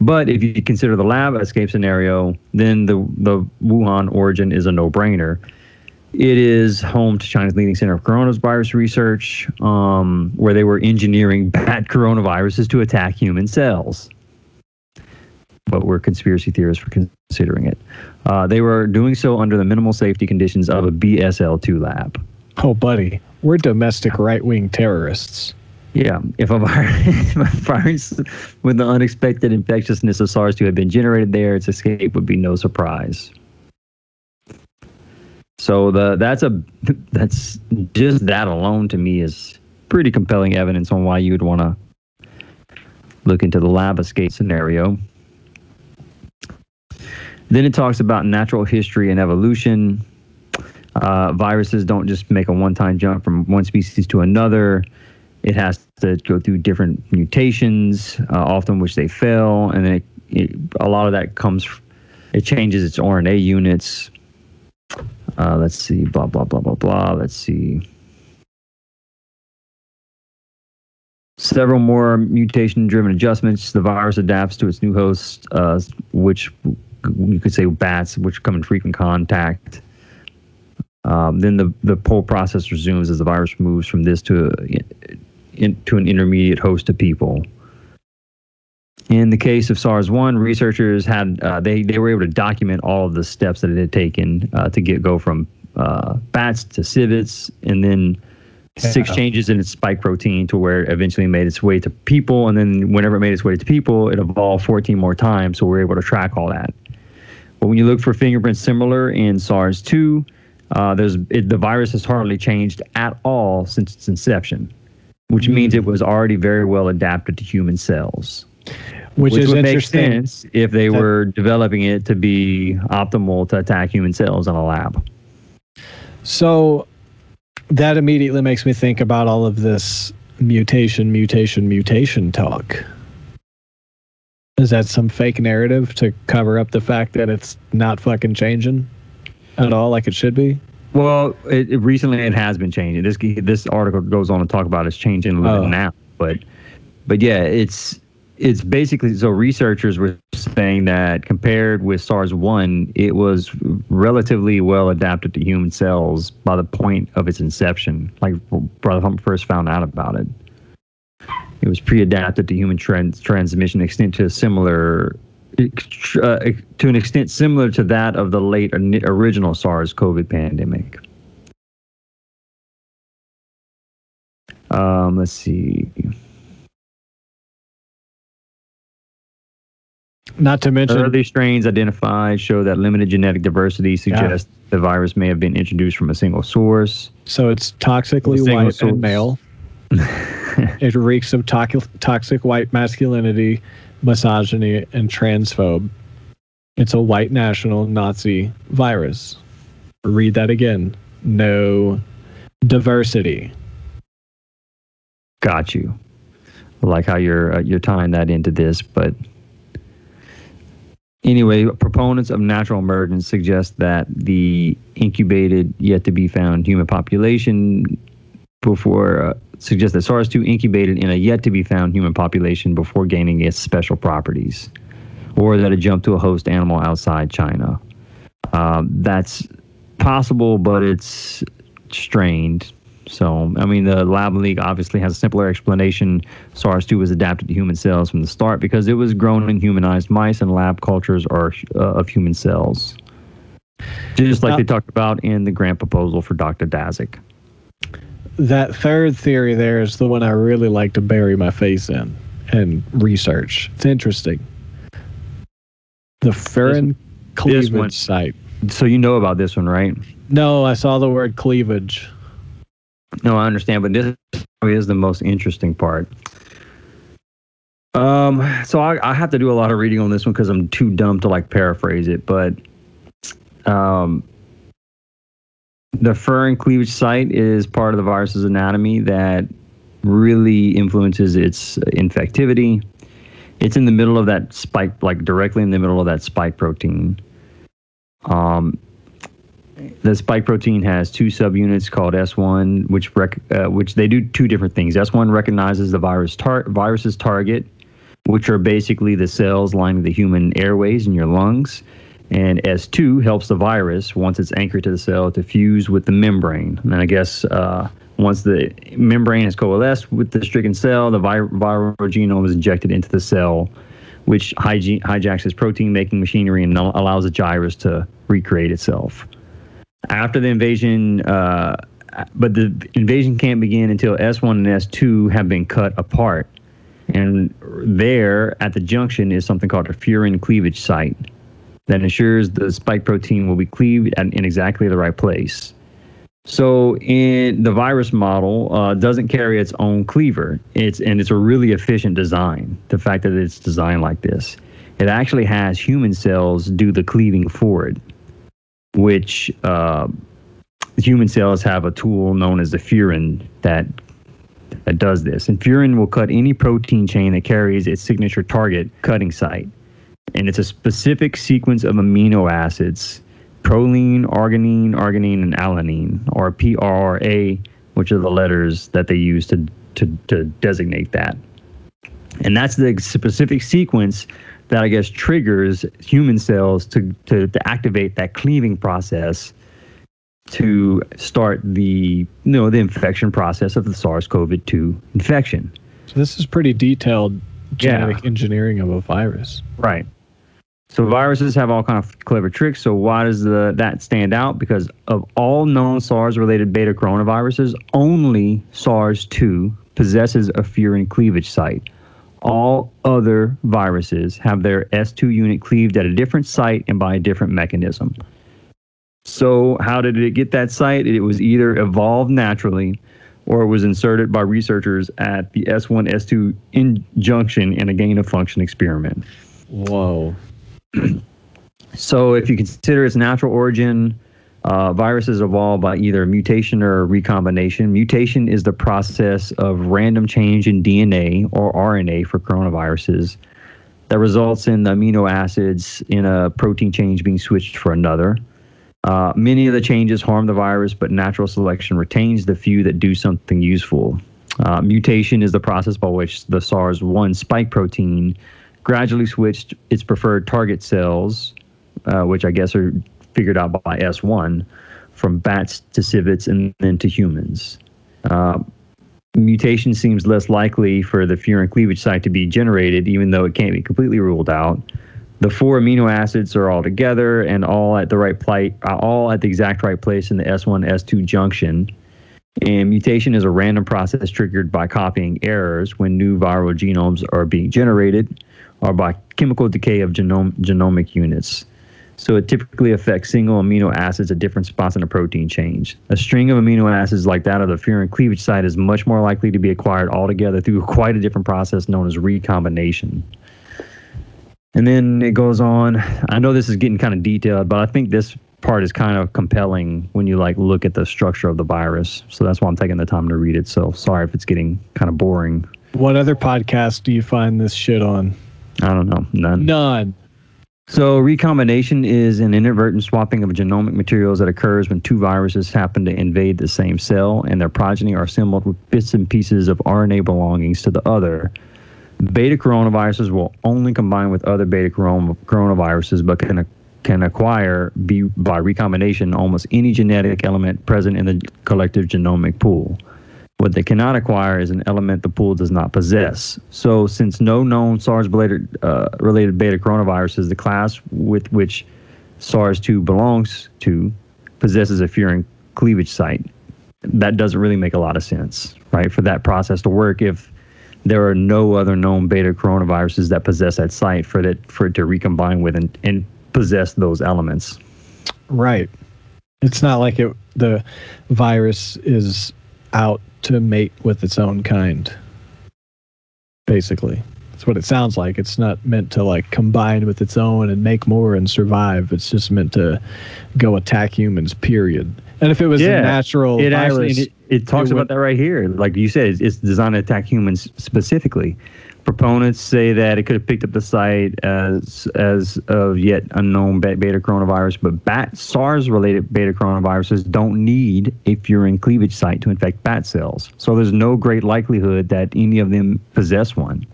But if you consider the lab escape scenario, then the the Wuhan origin is a no-brainer. It is home to China's leading center of coronavirus research, um, where they were engineering bad coronaviruses to attack human cells. But we're conspiracy theorists for considering it. Uh, they were doing so under the minimal safety conditions of a BSL-2 lab. Oh, buddy, we're domestic right wing terrorists. Yeah, if a virus, if a virus with the unexpected infectiousness of SARS-2 had been generated there, its escape would be no surprise. So the that's a that's just that alone to me is pretty compelling evidence on why you would want to look into the lab escape scenario. Then it talks about natural history and evolution. Uh, viruses don't just make a one-time jump from one species to another it has to go through different mutations, uh, often which they fail, and then it, it, a lot of that comes. It changes its RNA units. Uh, let's see, blah blah blah blah blah. Let's see. Several more mutation-driven adjustments. The virus adapts to its new host, uh, which you could say bats, which come in frequent contact. Um, then the the whole process resumes as the virus moves from this to in, to an intermediate host of people. In the case of SARS-1, researchers had uh, they they were able to document all of the steps that it had taken uh, to get go from uh, bats to civets, and then six changes in its spike protein to where it eventually made its way to people, and then whenever it made its way to people, it evolved 14 more times. So we're able to track all that. But when you look for fingerprints similar in SARS-2, uh, there's it, the virus has hardly changed at all since its inception, which means it was already very well adapted to human cells. Which, is would make sense if they were developing it to be optimal to attack human cells in a lab. So that immediately makes me think about all of this mutation, mutation, mutation talk. Is that some fake narrative to cover up the fact that it's not fucking changing at all like it should be? Well, it, it recently it has been changing. This this article goes on to talk about it's changing a little Oh. bit now, but but yeah, it's it's basically so researchers were saying that compared with SARS one, it was relatively well adapted to human cells by the point of its inception, like time we first found out about it. It was pre-adapted to human trans- transmission extent to a similar uh, to an extent similar to that of the late original SARS COVID pandemic. Um, let's see. Not to mention, Early strains identified show that limited genetic diversity suggests the virus may have been introduced from a single source. so it's toxically white source. and male. it reeks of toxic, toxic white masculinity, misogyny, and transphobe. It's a white national Nazi virus. Read that again. No diversity. Got you. I like how you're uh, you're tying that into this, but anyway, proponents of natural emergence suggest that the incubated, yet to be found human population before uh, suggest that SARS-2 incubated in a yet to be found human population before gaining its special properties, or that it jumped to a host animal outside China. Um, that's possible, but it's strained. So, I mean, the Lab League obviously has a simpler explanation. SARS-2 was adapted to human cells from the start because it was grown in humanized mice, and lab cultures are uh, of human cells. Just like they talked about in the grant proposal for Dr. Dazik. That third theory there is the one I really like to bury my face in and research. It's interesting. The Ferrin cleavage one. site. So you know about this one, right? No, I saw the word cleavage. No, I understand, but this probably is the most interesting part. Um, so I, I have to do a lot of reading on this one because I'm too dumb to like paraphrase it. But um, the furin cleavage site is part of the virus's anatomy that really influences its infectivity. It's in the middle of that spike, like directly in the middle of that spike protein. Um, the spike protein has two subunits called S1, which rec- uh, which they do two different things. S1 recognizes the virus tar- virus's target, which are basically the cells lining the human airways in your lungs. And S2 helps the virus, once it's anchored to the cell, to fuse with the membrane. And I guess uh, once the membrane has coalesced with the stricken cell, the vi- viral genome is injected into the cell, which hij- hijacks its protein making machinery and allows the gyrus to recreate itself. After the invasion, uh, but the invasion can't begin until S1 and S2 have been cut apart. And there at the junction is something called a furin cleavage site that ensures the spike protein will be cleaved at, in exactly the right place. So in the virus model uh, doesn't carry its own cleaver. It's and it's a really efficient design. The fact that it's designed like this, it actually has human cells do the cleaving for it, which uh, human cells have a tool known as the furin that that does this. And furin will cut any protein chain that carries its signature target cutting site and it's a specific sequence of amino acids proline, arginine, arginine, and alanine, or PRRA, which are the letters that they use to, to, to designate that. And that's the specific sequence that I guess triggers human cells to, to, to activate that cleaving process to start the you know the infection process of the SARS-CoV-2 infection. So this is pretty detailed genetic yeah. engineering of a virus. Right. So viruses have all kind of clever tricks. So why does the, that stand out? Because of all known SARS-related beta coronaviruses, only SARS-2 possesses a furin cleavage site. All other viruses have their S2 unit cleaved at a different site and by a different mechanism. So how did it get that site? It was either evolved naturally or it was inserted by researchers at the S1 S2 injunction in a gain of function experiment. Whoa so if you consider its natural origin, uh, viruses evolve by either mutation or recombination. Mutation is the process of random change in DNA or RNA for coronaviruses that results in the amino acids in a protein change being switched for another. Uh, many of the changes harm the virus, but natural selection retains the few that do something useful. Uh, mutation is the process by which the SARS 1 spike protein gradually switched its preferred target cells, uh, which I guess are figured out by S1, from bats to civets and then to humans. Uh, mutation seems less likely for the furin cleavage site to be generated, even though it can't be completely ruled out. The four amino acids are all together and all at the right place, all at the exact right place in the S1 S2 junction. And mutation is a random process triggered by copying errors when new viral genomes are being generated or by chemical decay of genome, genomic units. So it typically affects single amino acids at different spots in a protein change. A string of amino acids like that of the furin cleavage site is much more likely to be acquired altogether through quite a different process known as recombination. And then it goes on. I know this is getting kind of detailed, but I think this part is kind of compelling when you like look at the structure of the virus. So that's why I'm taking the time to read it. So sorry if it's getting kind of boring. What other podcast do you find this shit on? I don't know. None. None. So recombination is an inadvertent swapping of genomic materials that occurs when two viruses happen to invade the same cell and their progeny are assembled with bits and pieces of RNA belongings to the other. Beta coronaviruses will only combine with other beta coronaviruses, but can can acquire be, by recombination almost any genetic element present in the collective genomic pool. What they cannot acquire is an element the pool does not possess. So, since no known SARS-related uh, related beta coronaviruses, the class with which SARS-2 belongs to possesses a furin cleavage site. That doesn't really make a lot of sense, right? For that process to work, if there are no other known beta coronaviruses that possess that site for that for it to recombine with and, and possess those elements. Right. It's not like it the virus is out to mate with its own kind. Basically, That's what it sounds like. It's not meant to like combine with its own and make more and survive. It's just meant to go attack humans. Period. And if it was a natural it virus, actually it, it talks it about would- that right here. Like you said, it's, it's designed to attack humans specifically. Proponents say that it could have picked up the site as as of yet unknown beta coronavirus, but bat SARS-related beta coronaviruses don't need a furin cleavage site to infect bat cells. So there's no great likelihood that any of them possess one,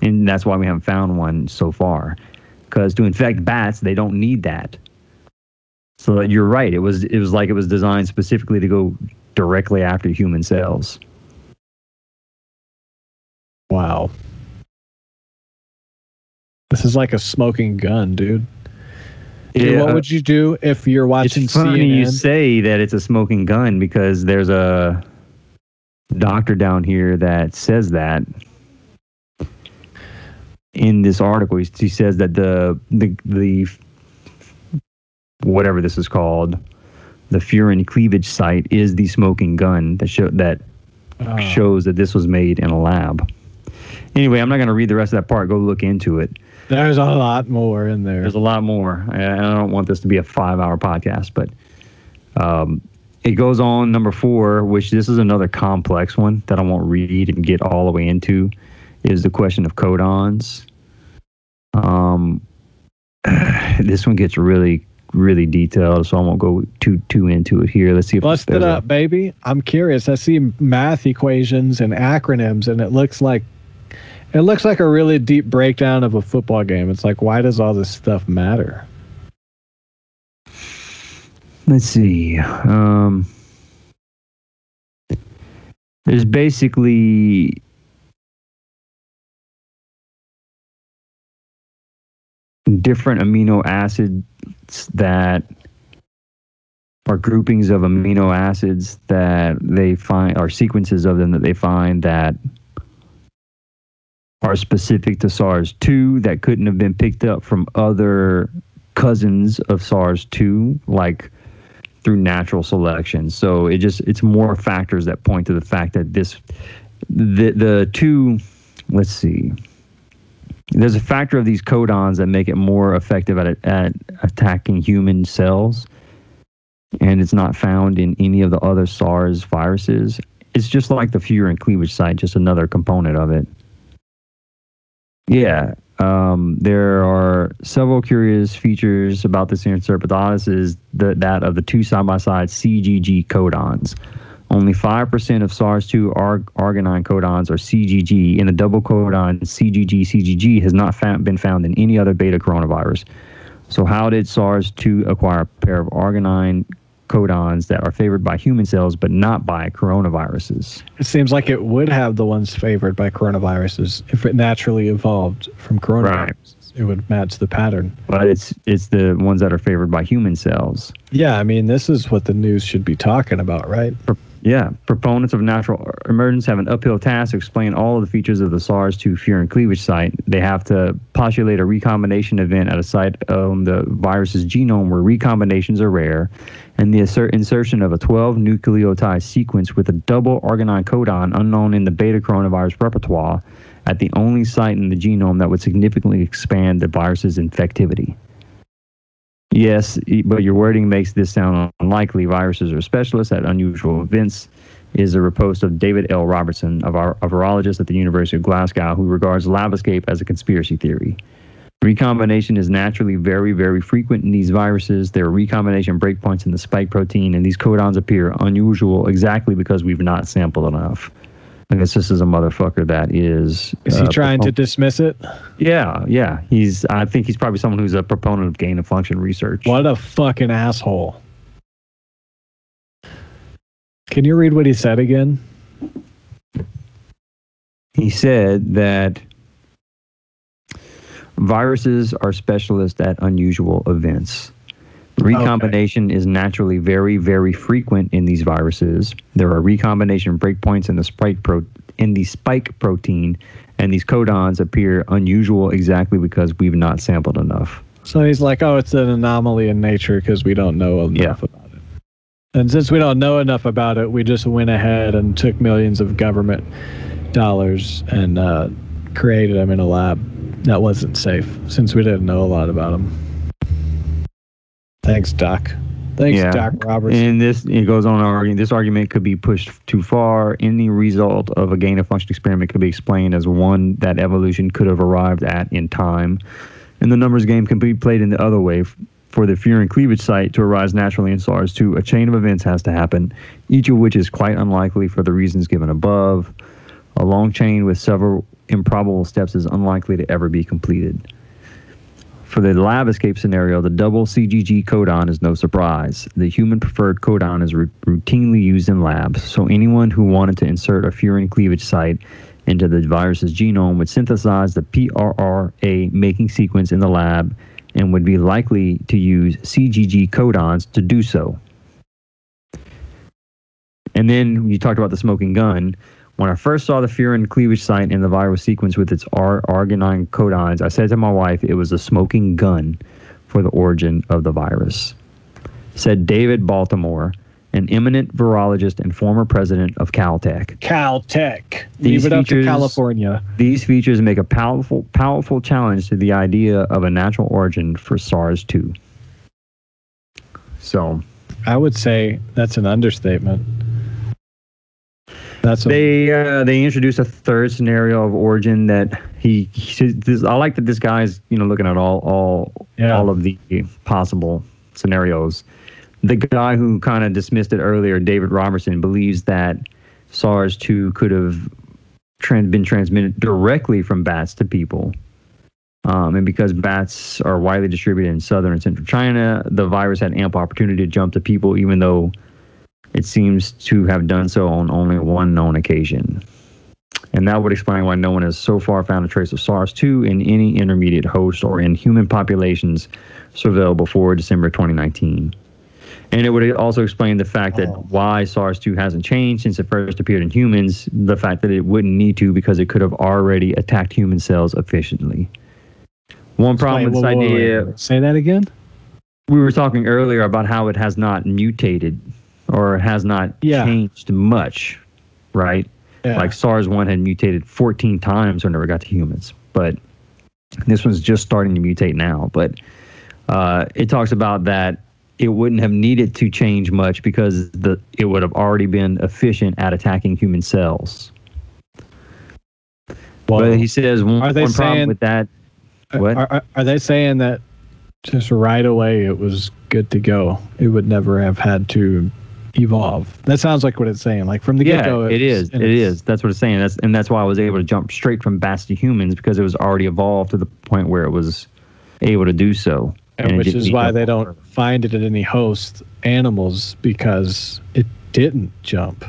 and that's why we haven't found one so far. Because to infect bats, they don't need that. So you're right. It was it was like it was designed specifically to go directly after human cells. wow. This is like a smoking gun, dude. Dude, what would you do if you're watching it's funny CNN? you say that it's a smoking gun because there's a doctor down here that says that in this article. He, he says that the the the whatever this is called, the furin cleavage site is the smoking gun that show that Oh. shows that this was made in a lab. Anyway, I'm not going to read the rest of that part. Go look into it. There's a lot more in there. There's a lot more. And I don't want this to be a five hour podcast, but um, it goes on. Number four, which this is another complex one that I won't read and get all the way into, is the question of codons. Um, this one gets really, really detailed, so I won't go too too into it here. Let's see if Bust it a- up, baby. I'm curious. I see math equations and acronyms, and it looks like it looks like a really deep breakdown of a football game. It's like, why does all this stuff matter? Let's see. Um, there's basically different amino acids that are groupings of amino acids that they find or sequences of them that they find that are specific to SARS-2 that couldn't have been picked up from other cousins of SARS-2 like through natural selection. So it just it's more factors that point to the fact that this the the two let's see there's a factor of these codons that make it more effective at at attacking human cells and it's not found in any of the other SARS viruses. It's just like the furin cleavage site, just another component of it. Yeah, um, there are several curious features about this oddest is the, that of the two side-by-side CGG codons. Only 5% of SARS-2 arg- arginine codons are CGG, and the double codon CGG-CGG has not found, been found in any other beta coronavirus. So how did SARS-2 acquire a pair of arginine codons that are favored by human cells but not by coronaviruses? It seems like it would have the ones favored by coronaviruses if it naturally evolved from coronaviruses. It would match the pattern. But it's it's the ones that are favored by human cells. Yeah, I mean, this is what the news should be talking about, right? Yeah, proponents of natural emergence have an uphill task to explain all of the features of the SARS-2 furin cleavage site. They have to postulate a recombination event at a site on the virus's genome where recombinations are rare, and the insertion of a 12 nucleotide sequence with a double arginine codon unknown in the beta coronavirus repertoire at the only site in the genome that would significantly expand the virus's infectivity. Yes, but your wording makes this sound unlikely. Viruses are specialists at unusual events. Is a repost of David L. Robertson, of our, a virologist at the University of Glasgow, who regards lab escape as a conspiracy theory. Recombination is naturally very, very frequent in these viruses. There are recombination breakpoints in the spike protein, and these codons appear unusual exactly because we've not sampled enough. I guess this is a motherfucker that is. Is he uh, trying to dismiss it? Yeah, yeah. He's. I think he's probably someone who's a proponent of gain of function research. What a fucking asshole. Can you read what he said again? he said that viruses are specialists at unusual events. Recombination is naturally very, very frequent in these viruses. There are recombination breakpoints in the spike pro- in the spike protein, and these codons appear unusual exactly because we've not sampled enough. So he's like, oh, it's an anomaly in nature because we don't know enough Yeah. about it. And since we don't know enough about it, we just went ahead and took millions of government dollars and uh, created them in a lab that wasn't safe since we didn't know a lot about them. Thanks, Doc. Thanks, Yeah. Doc Roberts. And this it goes on arguing this argument could be pushed too far. Any result of a gain of function experiment could be explained as one that evolution could have arrived at in time. And the numbers game can be played in the other way. For the furin cleavage site to arise naturally in SARS-2, a chain of events has to happen, each of which is quite unlikely for the reasons given above. A long chain with several improbable steps is unlikely to ever be completed. For the lab escape scenario, the double CGG codon is no surprise. The human preferred codon is ru- routinely used in labs, so anyone who wanted to insert a furin cleavage site into the virus's genome would synthesize the PRRA making sequence in the lab and would be likely to use CGG codons to do so. And then you talked about the smoking gun. When I first saw the furin cleavage site in the viral sequence with its R- arginine codons, I said to my wife it was a smoking gun for the origin of the virus. Said David Baltimore, an eminent virologist and former president of Caltech. Caltech. These Leave it up to features- California. These features make a powerful, powerful challenge to the idea of a natural origin for SARS-2. So I would say that's an understatement. That's they uh, they introduce a third scenario of origin that he, he this, I like that this guy's you know looking at all all Yeah. all of the possible scenarios. The guy who kind of dismissed it earlier, David Robertson, believes that SARS-2 could have trans- been transmitted directly from bats to people. Um, and because bats are widely distributed in southern and central China, the virus had ample opportunity to jump to people, even though it seems to have done so on only one known occasion. And that would explain why no one has so far found a trace of SARS 2 in any intermediate host or in human populations surveilled before December 2019. And it would also explain the fact that Oh. why SARS 2 hasn't changed since it first appeared in humans, the fact that it wouldn't need to because it could have already attacked human cells efficiently. One problem with this idea. Say that again? we were talking earlier about how it has not mutated or has not Yeah. changed much, right? Yeah. Like SARS 1 had mutated 14 times when it got to humans, but this one's just starting to mutate now. But uh, it talks about that it wouldn't have needed to change much because the it would have already been efficient at attacking human cells. well, but he says one, Are they one problem saying- with that. what? Are, are, are they saying that just right away it was good to go? It would never have had to evolve. That sounds like what it's saying. Like from the yeah, get go, it is. It is. That's what it's saying. That's and that's why I was able to jump straight from bats to humans because it was already evolved to the point where it was able to do so. And it which is why they don't find it in any host animals because it didn't jump.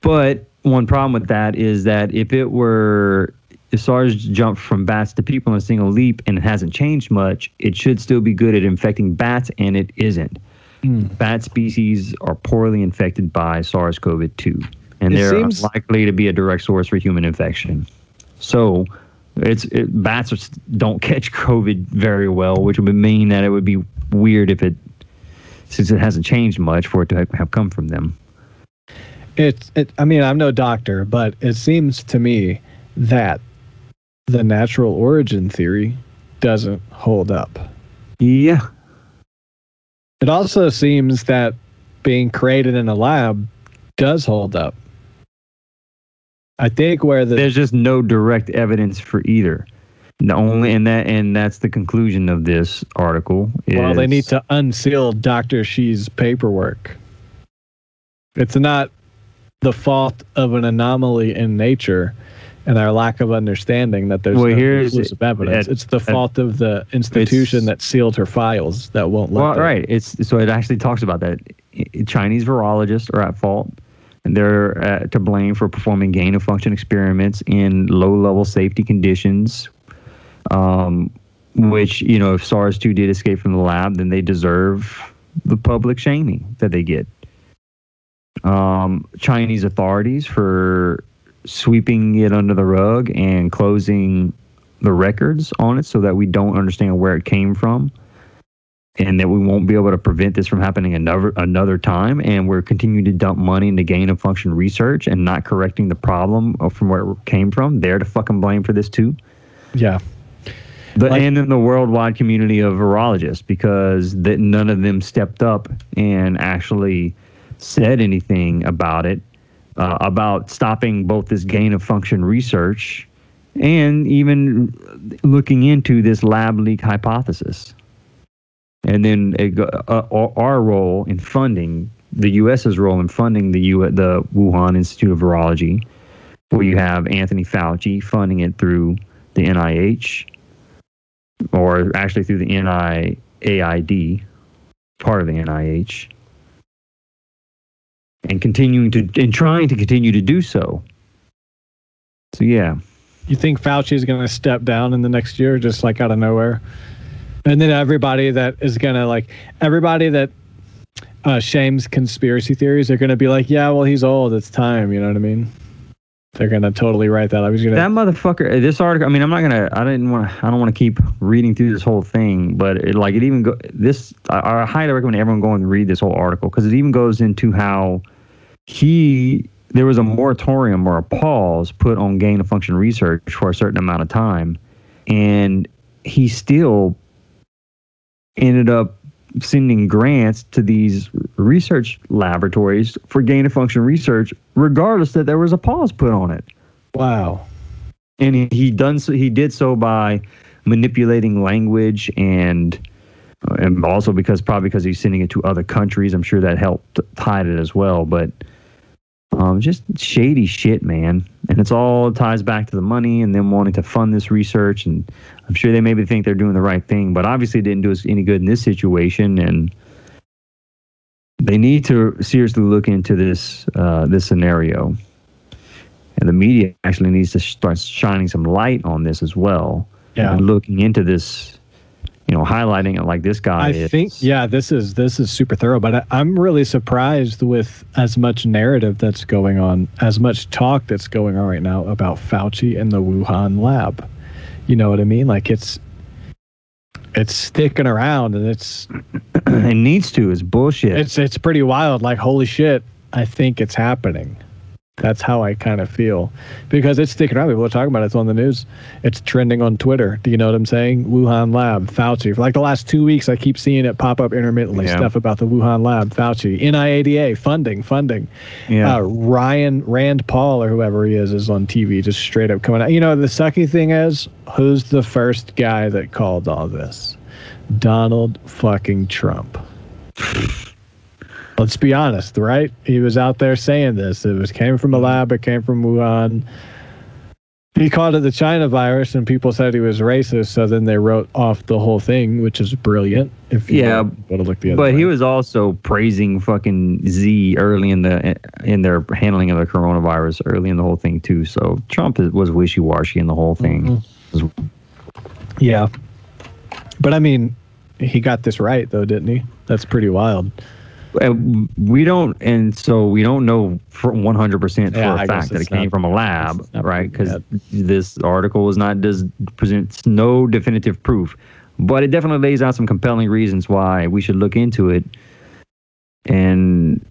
But one problem with that is that if it were if SARS jumped from bats to people in a single leap and it hasn't changed much, it should still be good at infecting bats, and it isn't. Hmm. Bat species are poorly infected by SARS-CoV-2, and It they're seems- likely to be a direct source for human infection. So, it's it, bats don't catch COVID very well, which would mean that it would be weird if it, since it hasn't changed much, for it to have- have come from them. It's it. I mean, I'm no doctor, but it seems to me that the natural origin theory doesn't hold up. Yeah, It also seems that being created in a lab does hold up. I think where the there's just no direct evidence for either. The only and that and that's the conclusion of this article. Is, well, they need to unseal Dr. She's paperwork. It's not the fault of an anomaly in nature and our lack of understanding that there's Well, no here's- conclusive evidence. at- it's the fault of the institution that sealed her files that won't let Well, them. right. It's so it actually talks about that. Chinese virologists are at fault, and they're uh, to blame for performing gain of function experiments in low level safety conditions. Um, which you know, if SARS two did escape from the lab, then they deserve the public shaming that they get. Um, Chinese authorities for sweeping it under the rug and closing the records on it so that we don't understand where it came from. And that we won't be able to prevent this from happening another another time. And we're continuing to dump money into gain of function research and not correcting the problem from where it came from. They're to fucking blame for this too. Yeah. the, Like- and then the worldwide community of virologists because that none of them stepped up and actually said anything about it uh, about stopping both this gain of function research and even looking into this lab leak hypothesis and then it, uh, our- role in funding the U.S.'s role in funding the U. the Wuhan Institute of Virology, where you have Anthony Fauci funding it through the NIH, or actually through the NIAID, part of the NIH, and continuing to and trying to continue to do so. So yeah, You think Fauci is going to step down in the next year, just like out of nowhere? And then everybody that is going to like, everybody that uh, shames conspiracy theories are going to be like, yeah, well, he's old. It's time. You know what I mean? They're to totally write that. I was to. that motherfucker. Uh, this article. I mean, I'm not gonna. I didn't want. to I don't want to keep reading through this whole thing, but it like it even go. This I, I highly recommend everyone go and read this whole article because it even goes into how he there was a moratorium or a pause put on gain of function research for a certain amount of time, and he still ended up sending grants to these research laboratories for gain of function research, regardless that there was a pause put on it. Wow. and he, he done so he did so by manipulating language and uh, and also because probably because he's sending it to other countries. I'm sure that helped hide it as well but um, just shady shit man. And it's all ties back to the money and them wanting to fund this research. And i'm sure they maybe think they're doing the right thing but obviously it didn't do us any good in this situation. And they need to seriously look into this uh, this scenario and the media actually needs to start shining some light on this as well. Yeah. And looking into this, you know, highlighting it like this guy I is. think yeah, this is this is super thorough, but I, I'm really surprised with as much narrative that's going on, as much talk that's going on right now about Fauci and the Wuhan lab. You know what I mean? Like it's it's sticking around and it's it needs to. It's bullshit. it's it's pretty wild. Like holy shit, I think it's happening. That's how I kind of feel because it's sticking around. People are talking about it. It's on the news. It's trending on Twitter. Do you know what I'm saying? Wuhan lab, Fauci. For like the last two weeks, I keep seeing it pop up intermittently. Yeah. Stuff about the Wuhan lab, Fauci, NIADA, funding, funding. yeah. Uh, Ryan Rand Paul or whoever he is is on TV, just straight up coming out. You know, the sucky thing is, who's the first guy that called all this? Donald fucking Trump. Let's be honest, right? He was out there saying this. It was came from a lab. It came from Wuhan. He called it the China virus, and people said he was racist. So then they wrote off the whole thing, which is brilliant. If you Yeah, want to look the other but way. he was also praising fucking Z early in the in their handling of the coronavirus, early in the whole thing too. So Trump was wishy washy in the whole thing. Mm-hmm. Yeah. But I mean, he got this right though, didn't he? That's pretty wild. And we don't, and so we don't know for 100% for Yeah, a I fact that it came not- from a lab, right? Because this article is not does presents no definitive proof, but it definitely lays out some compelling reasons why we should look into it, and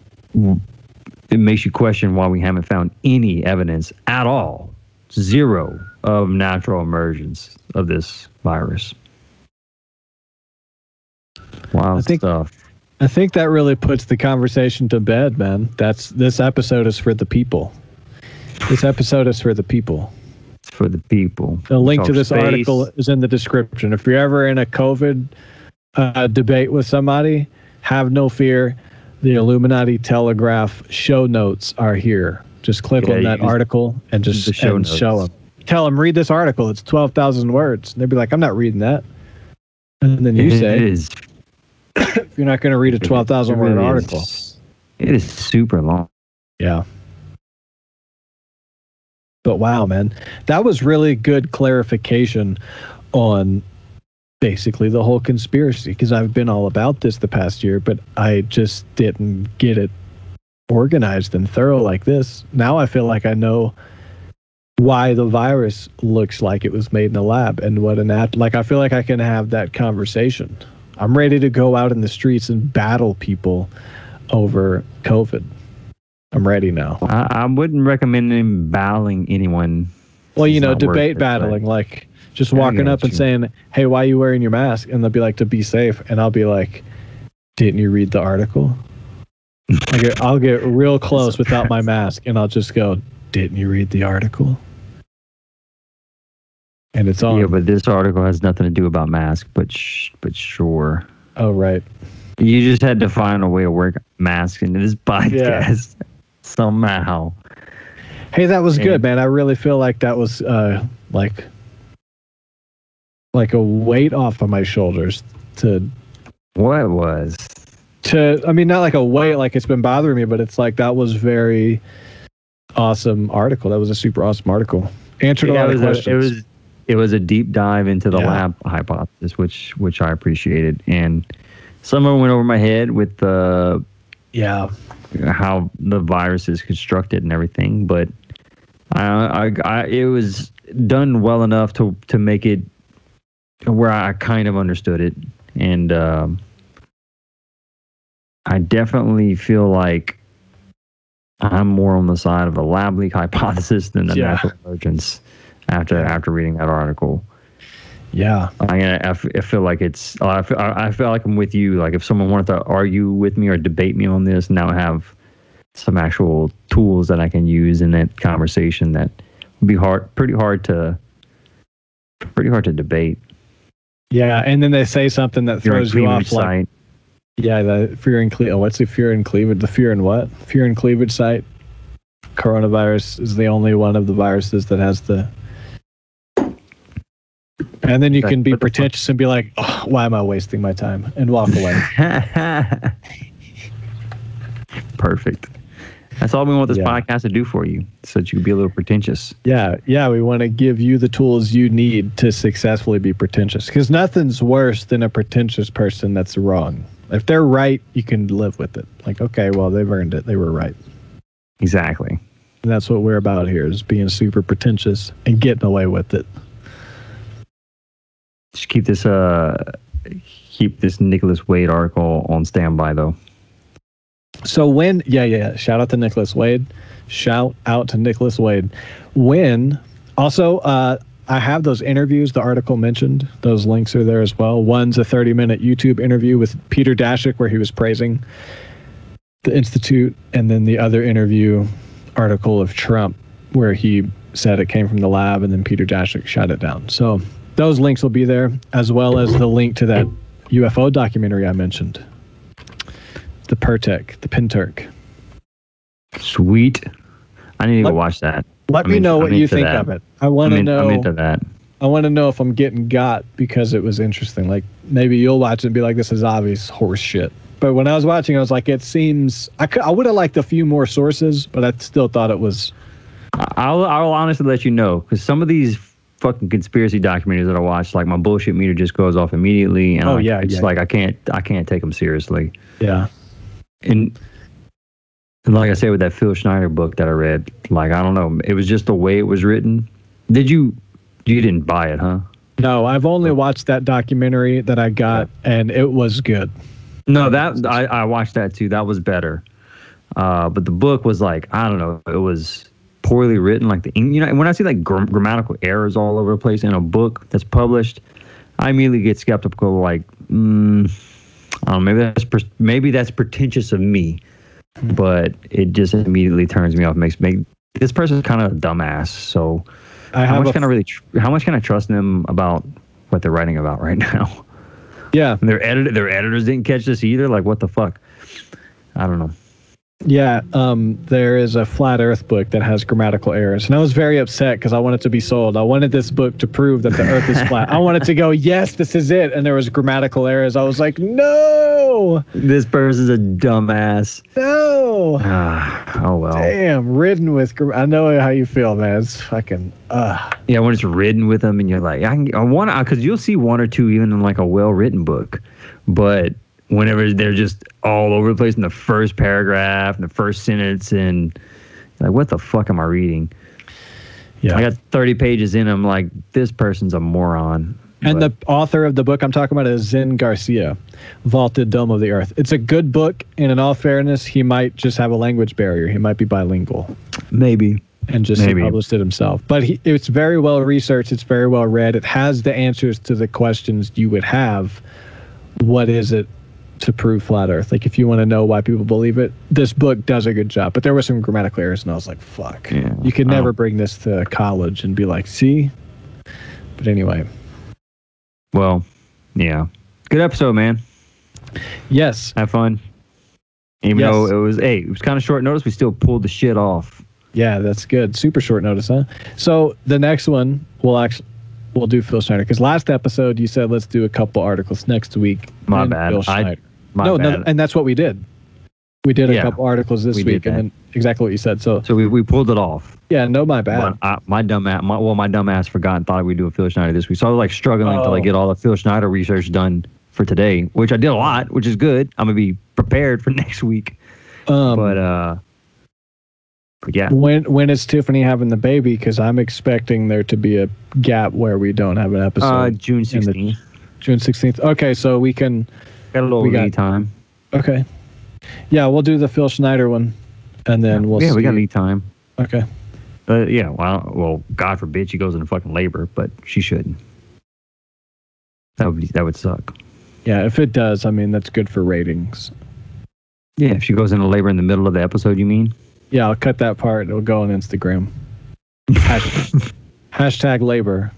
it makes you question why we haven't found any evidence at all, zero of natural emergence of this virus. Wow, I think- stuff. I think that really puts the conversation to bed, man. That's this episode is for the people. This episode is for the people. It's for the people. The link to this space. article is in the description. If you're ever in a COVID uh, debate with somebody, have no fear. The Illuminati Telegraph show notes are here. Just click Yeah, on that article and just the show and notes. show them. Tell them read this article. It's twelve thousand words. They'd be like, "I'm not reading that." And then you It say, is. "If you're not going to read a twelve thousand word really article." is. It is super long. Yeah. But wow, man, that was really good clarification on basically the whole conspiracy because I've been all about this the past year, but I just didn't get it organized and thorough like this. Now I feel like I know why the virus looks like it was made in a lab and what an app like I feel like I can have that conversation. I'm ready to go out in the streets and battle people over COVID. I'm ready now. I, I wouldn't recommend him battling anyone. Well, you know, debate battling, like just walking up and you. saying, "Hey, why are you wearing your mask?" And they'll be like, "To be safe." And I'll be like, "Didn't you read the article?" I get, I'll get real close without my mask, and I'll just go, "Didn't you read the article?" And it's on. Yeah, but this article has nothing to do about masks, but sh- but sure. oh, right. You just had to find a way to work masks into this podcast somehow. Hey, that was Yeah. good, man. I really feel like that was uh like like a weight off of my shoulders to What was? to I mean not like a weight like it's been bothering me, but it's like that was very awesome article. That was a super awesome article. Answered a lot of questions. A, it was it was a deep dive into the Yeah. lab hypothesis, which which I appreciated, and some of it went over my head with the yeah. how the virus is constructed and everything, but I, I, I it was done well enough to to make it where I kind of understood it, and um, I definitely feel like I'm more on the side of the lab leak hypothesis than the Yeah. natural emergence after after reading that article. Yeah. I feel like it's. I feel, I I feel like I'm with you. Like if someone wanted to argue with me or debate me on this, now I have some actual tools that I can use in that conversation. That would be hard, pretty hard to, pretty hard to debate. Yeah. And then they say something that throws you off like Yeah, the furin cleavage. Oh, what's the furin cleavage? The furin what? Furin cleavage site. Coronavirus is the only one of the viruses that has the. And then you can be what the fuck? pretentious and be like, oh, "Why am I wasting my time?" and walk away. perfect. That's all we want this Yeah. podcast to do for you, so that you can be a little pretentious. yeah, yeah. We want to give you the tools you need to successfully be pretentious, because nothing's worse than a pretentious person that's wrong. If they're right, you can live with it. Like, okay, well, they've earned it. They were right. Exactly. And that's what we're about here: is being super pretentious and getting away with it. Just keep this uh, keep this Nicholas Wade article on standby though. So when, yeah, yeah. Shout out to Nicholas Wade. Shout out to Nicholas Wade. When, also, uh, I have those interviews. The article mentioned those links are there as well. One's a 30 minute YouTube interview with Peter Daszak where he was praising the institute, and then the other interview article of Trump where he said it came from the lab, and then Peter Daszak shut it down. So those links will be there, as well as the link to that UFO documentary I mentioned, the Pertek, the Pinturk. Sweet. I need to Let- go watch that. Let I'm me in- know I'm what you think that. of it. I want to in- I'm know. into that. I want to know if I'm getting got because it was interesting. Like maybe you'll watch it and be like, "This is obvious horse shit." But when I was watching, I was like, "It seems." I could, I would have liked a few more sources, but I still thought it was. I'll I'll honestly let you know because some of these fucking conspiracy documentaries that I watch, like my bullshit meter just goes off immediately, and Oh, I, yeah, it's yeah. like I can't I can't take them seriously. Yeah. And and like I said with that Phil Schneider book that I read, like I don't know, it was just the way it was written. Did you you didn't buy it, huh? No, I've only watched that documentary that I got, and it was good. No, that I, I watched that too. That was better. Uh, but the book was like I don't know. It was poorly written. Like the you know when I see like gr- grammatical errors all over the place in a book that's published, I immediately get skeptical. Like, mm, I don't know, maybe that's pre- maybe that's pretentious of me, but it just immediately turns me off. Makes me this person's kind of a dumbass. So I how much a, can I really? Tr- how much can I trust them about what they're writing about right now? yeah, And their editor, their editors didn't catch this either. Like, what the fuck? I don't know. Yeah. Um, there is a flat Earth book that has grammatical errors, and I was very upset because I wanted to be sold. I wanted this book to prove that the Earth is flat. I wanted to go, yes, this is it, and there was grammatical errors. I was like, no, This person's a dumbass. no. Ah, oh well. Damn, ridden with. gra- I know how you feel, man. It's fucking. Uh, Yeah, when it's written with them, and you're like, I, can, I want because you'll see one or two even in like a well-written book, but whenever they're just all over the place in the first paragraph, in the first sentence, and like, what the fuck am I reading? yeah. I got 30 pages in. I'm like, this person's a moron. And But- the author of the book I'm talking about is Zen Garcia, Vaulted Dome of the Earth. It's a good book, and in all fairness, he might just have a language barrier. He might be bilingual maybe. and just Maybe. published it himself. But he, it's very well researched. It's very well read. It has the answers to the questions you would have. What is it to prove flat Earth? Like, if you want to know why people believe it, this book does a good job. But there were some grammatical errors, and I was like, "Fuck!" Yeah. You could never don't- bring this to college and be like, "See." But anyway, Well, yeah. Good episode, man. yes, Have fun. Even Yes. though it was, hey, it was kind of short notice, we still pulled the shit off. Yeah, that's good. Super short notice, huh? So the next one we'll actually we'll do Phil Schneider because last episode you said let's do a couple articles next week. My bad. Phil I- Schneider. My no, bad. no, and that's what we did. We did a Yeah, couple articles this we week, and then exactly what you said. So so we, we pulled it off. yeah, no, my bad. But I, my dumb ass, my, well, my dumb ass forgot and thought we'd do a Phil Schneider this week. So I was like struggling to like Oh. get all the Phil Schneider research done for today, which I did a lot, which is good. I'm gonna be prepared for next week. Um, but uh, but yeah, when when is Tiffany having the baby? Because I'm expecting there to be a gap where we don't have an episode. uh, June in the- 16th. June 16th. Okay, so we can. Got a little we got- lead time. Okay. Yeah, we'll do the Phil Schneider one, and then we'll. yeah, we got see. lead time. Okay. Uh, yeah, well, well, God forbid she goes into fucking labor, but she shouldn't. That would be, that would suck. Yeah, if it does, I mean that's good for ratings. Yeah, if she goes into labor in the middle of the episode, you mean? Yeah, I'll cut that part. It'll go on Instagram. Hash- hashtag labor.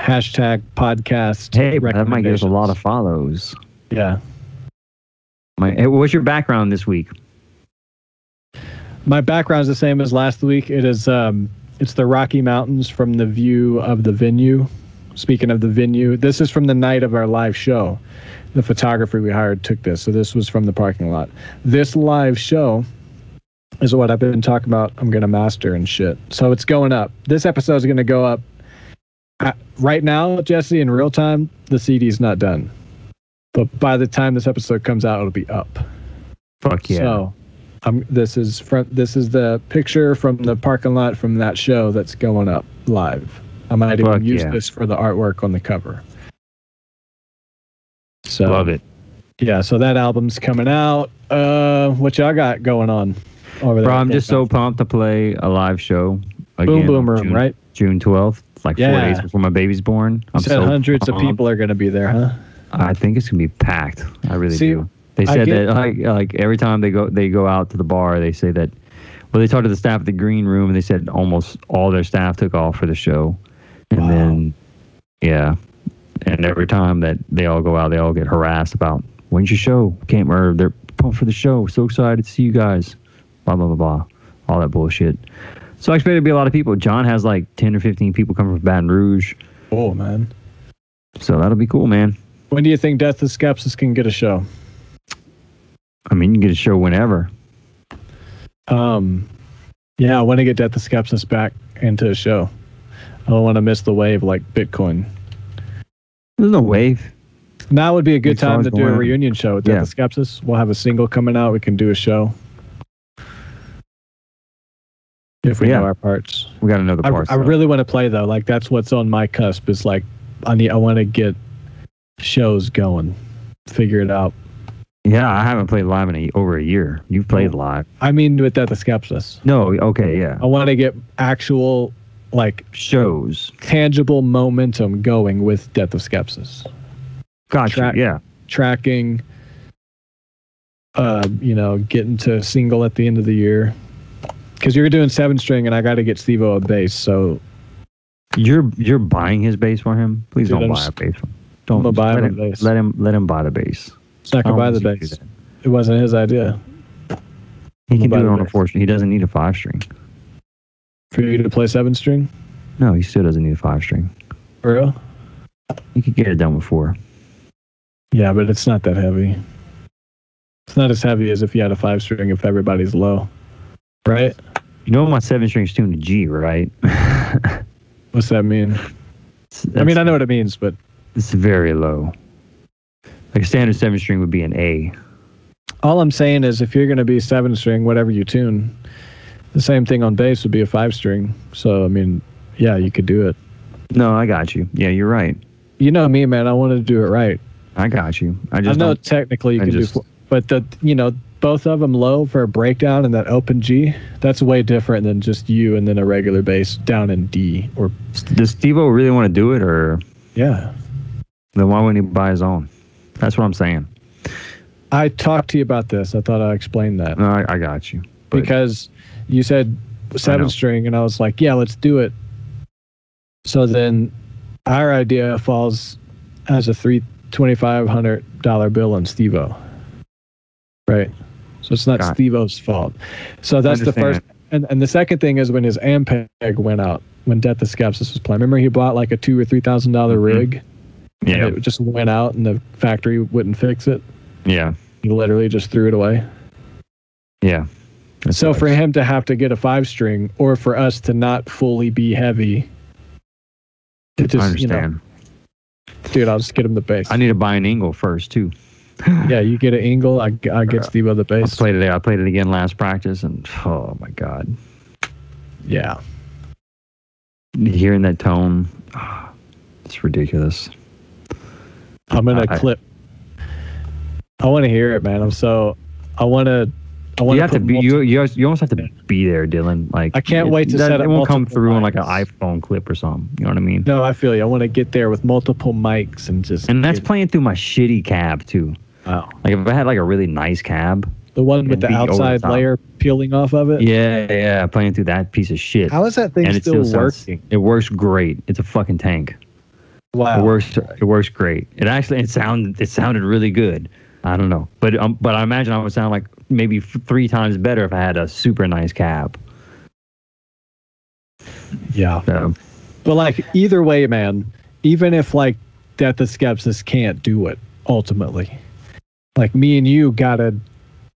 Hashtag podcast. Hey, that might get us a lot of follows. Yeah. My, what's your background this week? My background is the same as last week. It is um it's the Rocky Mountains from the view of the venue. Speaking of the venue, this is from the night of our live show. The photographer we hired took this, so this was from the parking lot. This live show is what I've been talking about. I'm gonna master and shit. So it's going up. This episode is gonna go up. Uh, right now, Jesse, in real time, the CD's not done. But by the time this episode comes out, it'll be up. Fuck yeah. So, um, this is from this is the picture from the parking lot from that show that's going up live. I might Fuck even use yeah. this for the artwork on the cover. So Love it. Yeah, so that album's coming out. Uh, what y'all got going on over there? Bro, I'm just so pumped to play a live show. Again, Boom Boom Room, June, right? June 12th, like four days before my baby's born. I'm said so hundreds of people are going to be there, huh? I think it's gonna be packed. I really See, do. They said that like like every time they go they go out to the bar, they say that. Well, they talked to the staff at the green room, and they said almost all their staff took off for the show, and Wow. then yeah, and every time that they all go out, they all get harassed about when's your show? Can't or they're pumped for the show. So excited to see you guys. Blah blah blah blah, all that bullshit. So I expect there to be a lot of people. John has like ten or fifteen people coming from Baton Rouge, Oh man. so that'll be cool, man. When do you think Death of Skepsis can get a show? I mean, you can get a show whenever. Um, yeah, I want to get Death of Skepsis back into a show. I don't want to miss the wave like Bitcoin. There's no wave. Now would be a good It's time to do a reunion show with Death Yeah. of Skepsis. We'll have a single coming out. We can do a show if we Yeah. know our parts. We got another I, part. I really want to play though. Like that's what's on my cusp. Is like I need. I want to get shows going. Figure it out. yeah, I haven't played live in a, over a year. You've played live. I mean, with Death of Skepsis, No, okay, yeah. I want to get actual like Shows. tangible momentum going with Death of Skepsis. Gotcha. Yeah. tracking uh you know getting to single at the end of the year because you're doing seven string and i got to get steve a bass so You're you're buying his bass for him. Please Dude, don't I'm buy a bass. For him. Don't buy let him. Let him let him buy the base. it's not gonna buy the want you to bass do that. it wasn't his idea He can do it on a four string. He doesn't need a five string. for you to play seven string No, he still doesn't need a five string. for real He could get it done with four. yeah but it's not that heavy it's not as heavy as if you had a five string if everybody's low right You know my seven string's tuned to G, right? what's that mean i mean i know what it means but it's very low. Like a standard seven string would be an A. all i'm saying is if you're going to be seven string whatever you tune the same thing on bass would be a five string so i mean yeah you could do it No, I got you. Yeah, you're right. you know me, man. I wanted to do it right. I got you. I just I know technically you I can just- do, four, but the you know both of them low for a breakdown and that open G. That's way different than just you and then a regular bass down in D or does Stevo really want to do it, or yeah. Then why wouldn't he buy his own? That's what I'm saying. I talked to you about this. I thought I explained that No, I, I got you. Because you said seven string, and I was like, yeah, let's do it. So then our idea falls as a three twenty five hundred dollar bill on Stevo, right? So it's not Got Stevo's fault. So that's the first. And and the second thing is when his Ampeg went out when Death of Skepsis was playing. Remember he bought like a two or three thousand dollar Mhm. rig, yeah, it just went out, and the factory wouldn't fix it. yeah, He literally just threw it away. yeah. That So for him to have to get a five string, or for us to not fully be heavy, it I just you know, understand. dude, I'll just get him the bass. I need to buy an ENGL first too. yeah, you get an ENGL, I, I get Steve the I bass. played it. I played it again last practice, and oh my god, Yeah, hearing that tone, ah, it's ridiculous. I'm gonna I- clip. I want to hear it, man. I'm so. I want to. I want You have to be. multiple- You, you you almost have to be there, Dylan. Like I can't it- wait to that- set It won't come multiple through on like an iPhone clip or something. You know what I mean? No, I feel you. I want to get there with multiple mics and just. And that's get- playing through my shitty cab too. wow. Like if I had like a really nice cab, The one with the be over the outside layer peeling off of it. yeah, yeah, playing through that piece of shit. How is that thing and it still, still sounds- working? It works great. It's a fucking tank. Wow. It works. It works great. It actually it sounded it sounded really good. I don't know, but um, but I imagine I would sound like maybe f- three times better if I had a super nice cab. Yeah. So, But like either way, man, even if like Death of Skepsis can't do it ultimately, like me and you gotta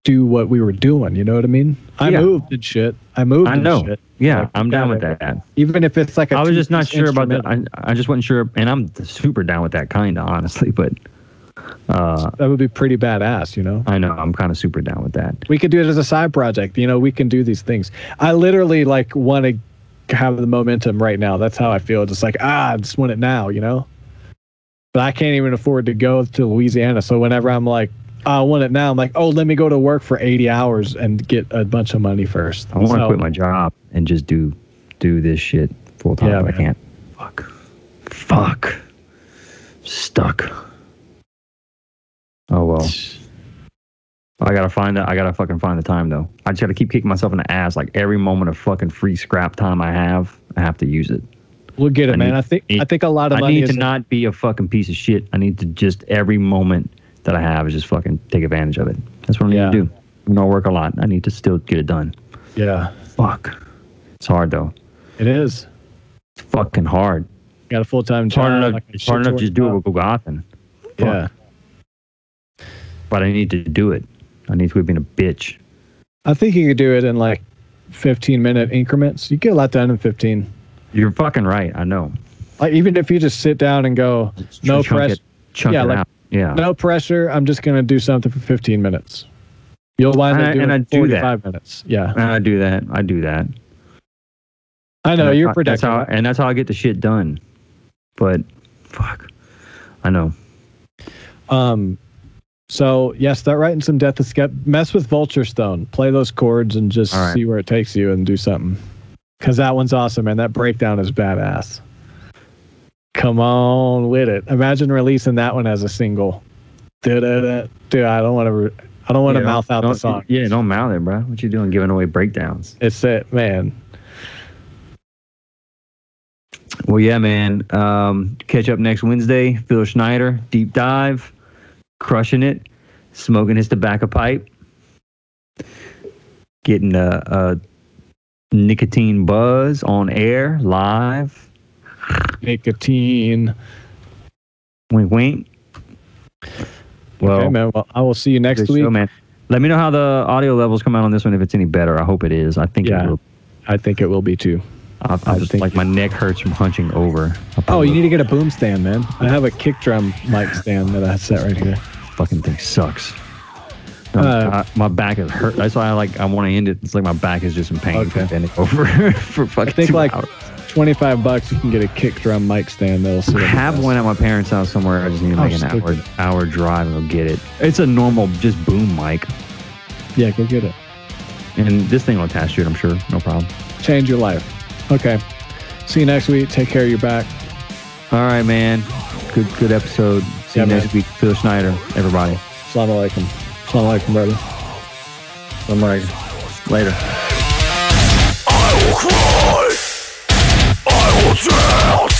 do what we were doing. You know what I mean? I Yeah. moved and shit. I moved. I and know. shit. yeah, Like, I'm down with that. Even if it's like a I was just not sure about that. I, I just wasn't sure, and I'm super down with that kind of honestly. But uh, that would be pretty badass. You know, I know I'm kind of super down with that. we could do it as a side project. You know, we can do these things. I literally like want to have the momentum right now. That's how I feel. Just like ah, I just want it now. You know. But I can't even afford to go to Louisiana. So whenever I'm like, I want it now, I'm like, oh, let me go to work for 80 hours and get a bunch of money first. I want to So- quit my job and just do do this shit full time. Yeah, I can't. Fuck. Fuck. Stuck. Oh well. I gotta find that. I gotta fucking find the time though. I just gotta keep kicking myself in the ass. Like every moment of fucking free scrap time I have, I have to use it. We'll get it, I man. need- I think I think a lot of I money need to not be a fucking piece of shit. I need to just every moment that I have is just fucking take advantage of it. That's what I need Yeah. to do. You know, I work a lot. I need to still get it done. yeah, Fuck. It's hard though. it is. It's fucking hard. Got a full time job. hard enough. like hard enough to just do it with out. Yeah, But I need to do it. I need to quit being a bitch. I think you could do it in like 15 minute increments. You get a lot done in 15. You're fucking right. I know. Like even if you just sit down and go, no press, It, chunk Yeah, it like- out. Yeah. no pressure. I'm just gonna do something for 15 minutes. You'll wind And up I- doing and I do that. minutes. Yeah, I do that. I do that. I know And you're how- that's productive. how, and that's how I get the shit done. But fuck, I know. Um, so yeah, start writing some Death of Skept. Mess with Vulture Stone. Play those chords and just right. see where it takes you and do something. Cause that one's awesome, man. That breakdown is badass. Come on with it. Imagine releasing that one as a single. Dude, I don't want to. Re- I don't want to Yeah, mouth out the song. Yeah, don't mouth it, bro. What you doing, giving away breakdowns? It's it, man. Well, yeah, man. Um, catch up next Wednesday. Phil Schneider, deep dive, crushing it, smoking his tobacco pipe, getting a, a nicotine buzz on air live. Nicotine. Wink, wink. Well, okay, man. Well, I will see you next week. show, man. Let me know how the audio levels come out on this one if it's any better. I hope it is. I think Yeah. it will. I think it will be too. I, I I just think like my neck hurts from hunching over. Oh, you need to get a boom stand, man. I have a kick drum mic stand that I set right here. fucking thing sucks. No, Uh, I- my back is hurt. That's why I like. I want to end it. It's like my back is just in pain Okay. bending over for I fucking think two like hours. 25 bucks, you can get a kick drum mic stand that'll sit I have one at my parents' house somewhere. I just need to Oh, make an hour hour drive and go get it. It's a normal just boom mic, Yeah, go get it. and this thing will attach to it. I'm sure, no problem. Change your life. Okay. See you next week. Take care of your back. All right, man. Good good episode. See Yeah, you next man. week. Phil Schneider, everybody. Assalamu alaikum. Assalamu alaikum, brother. I'm like later. I will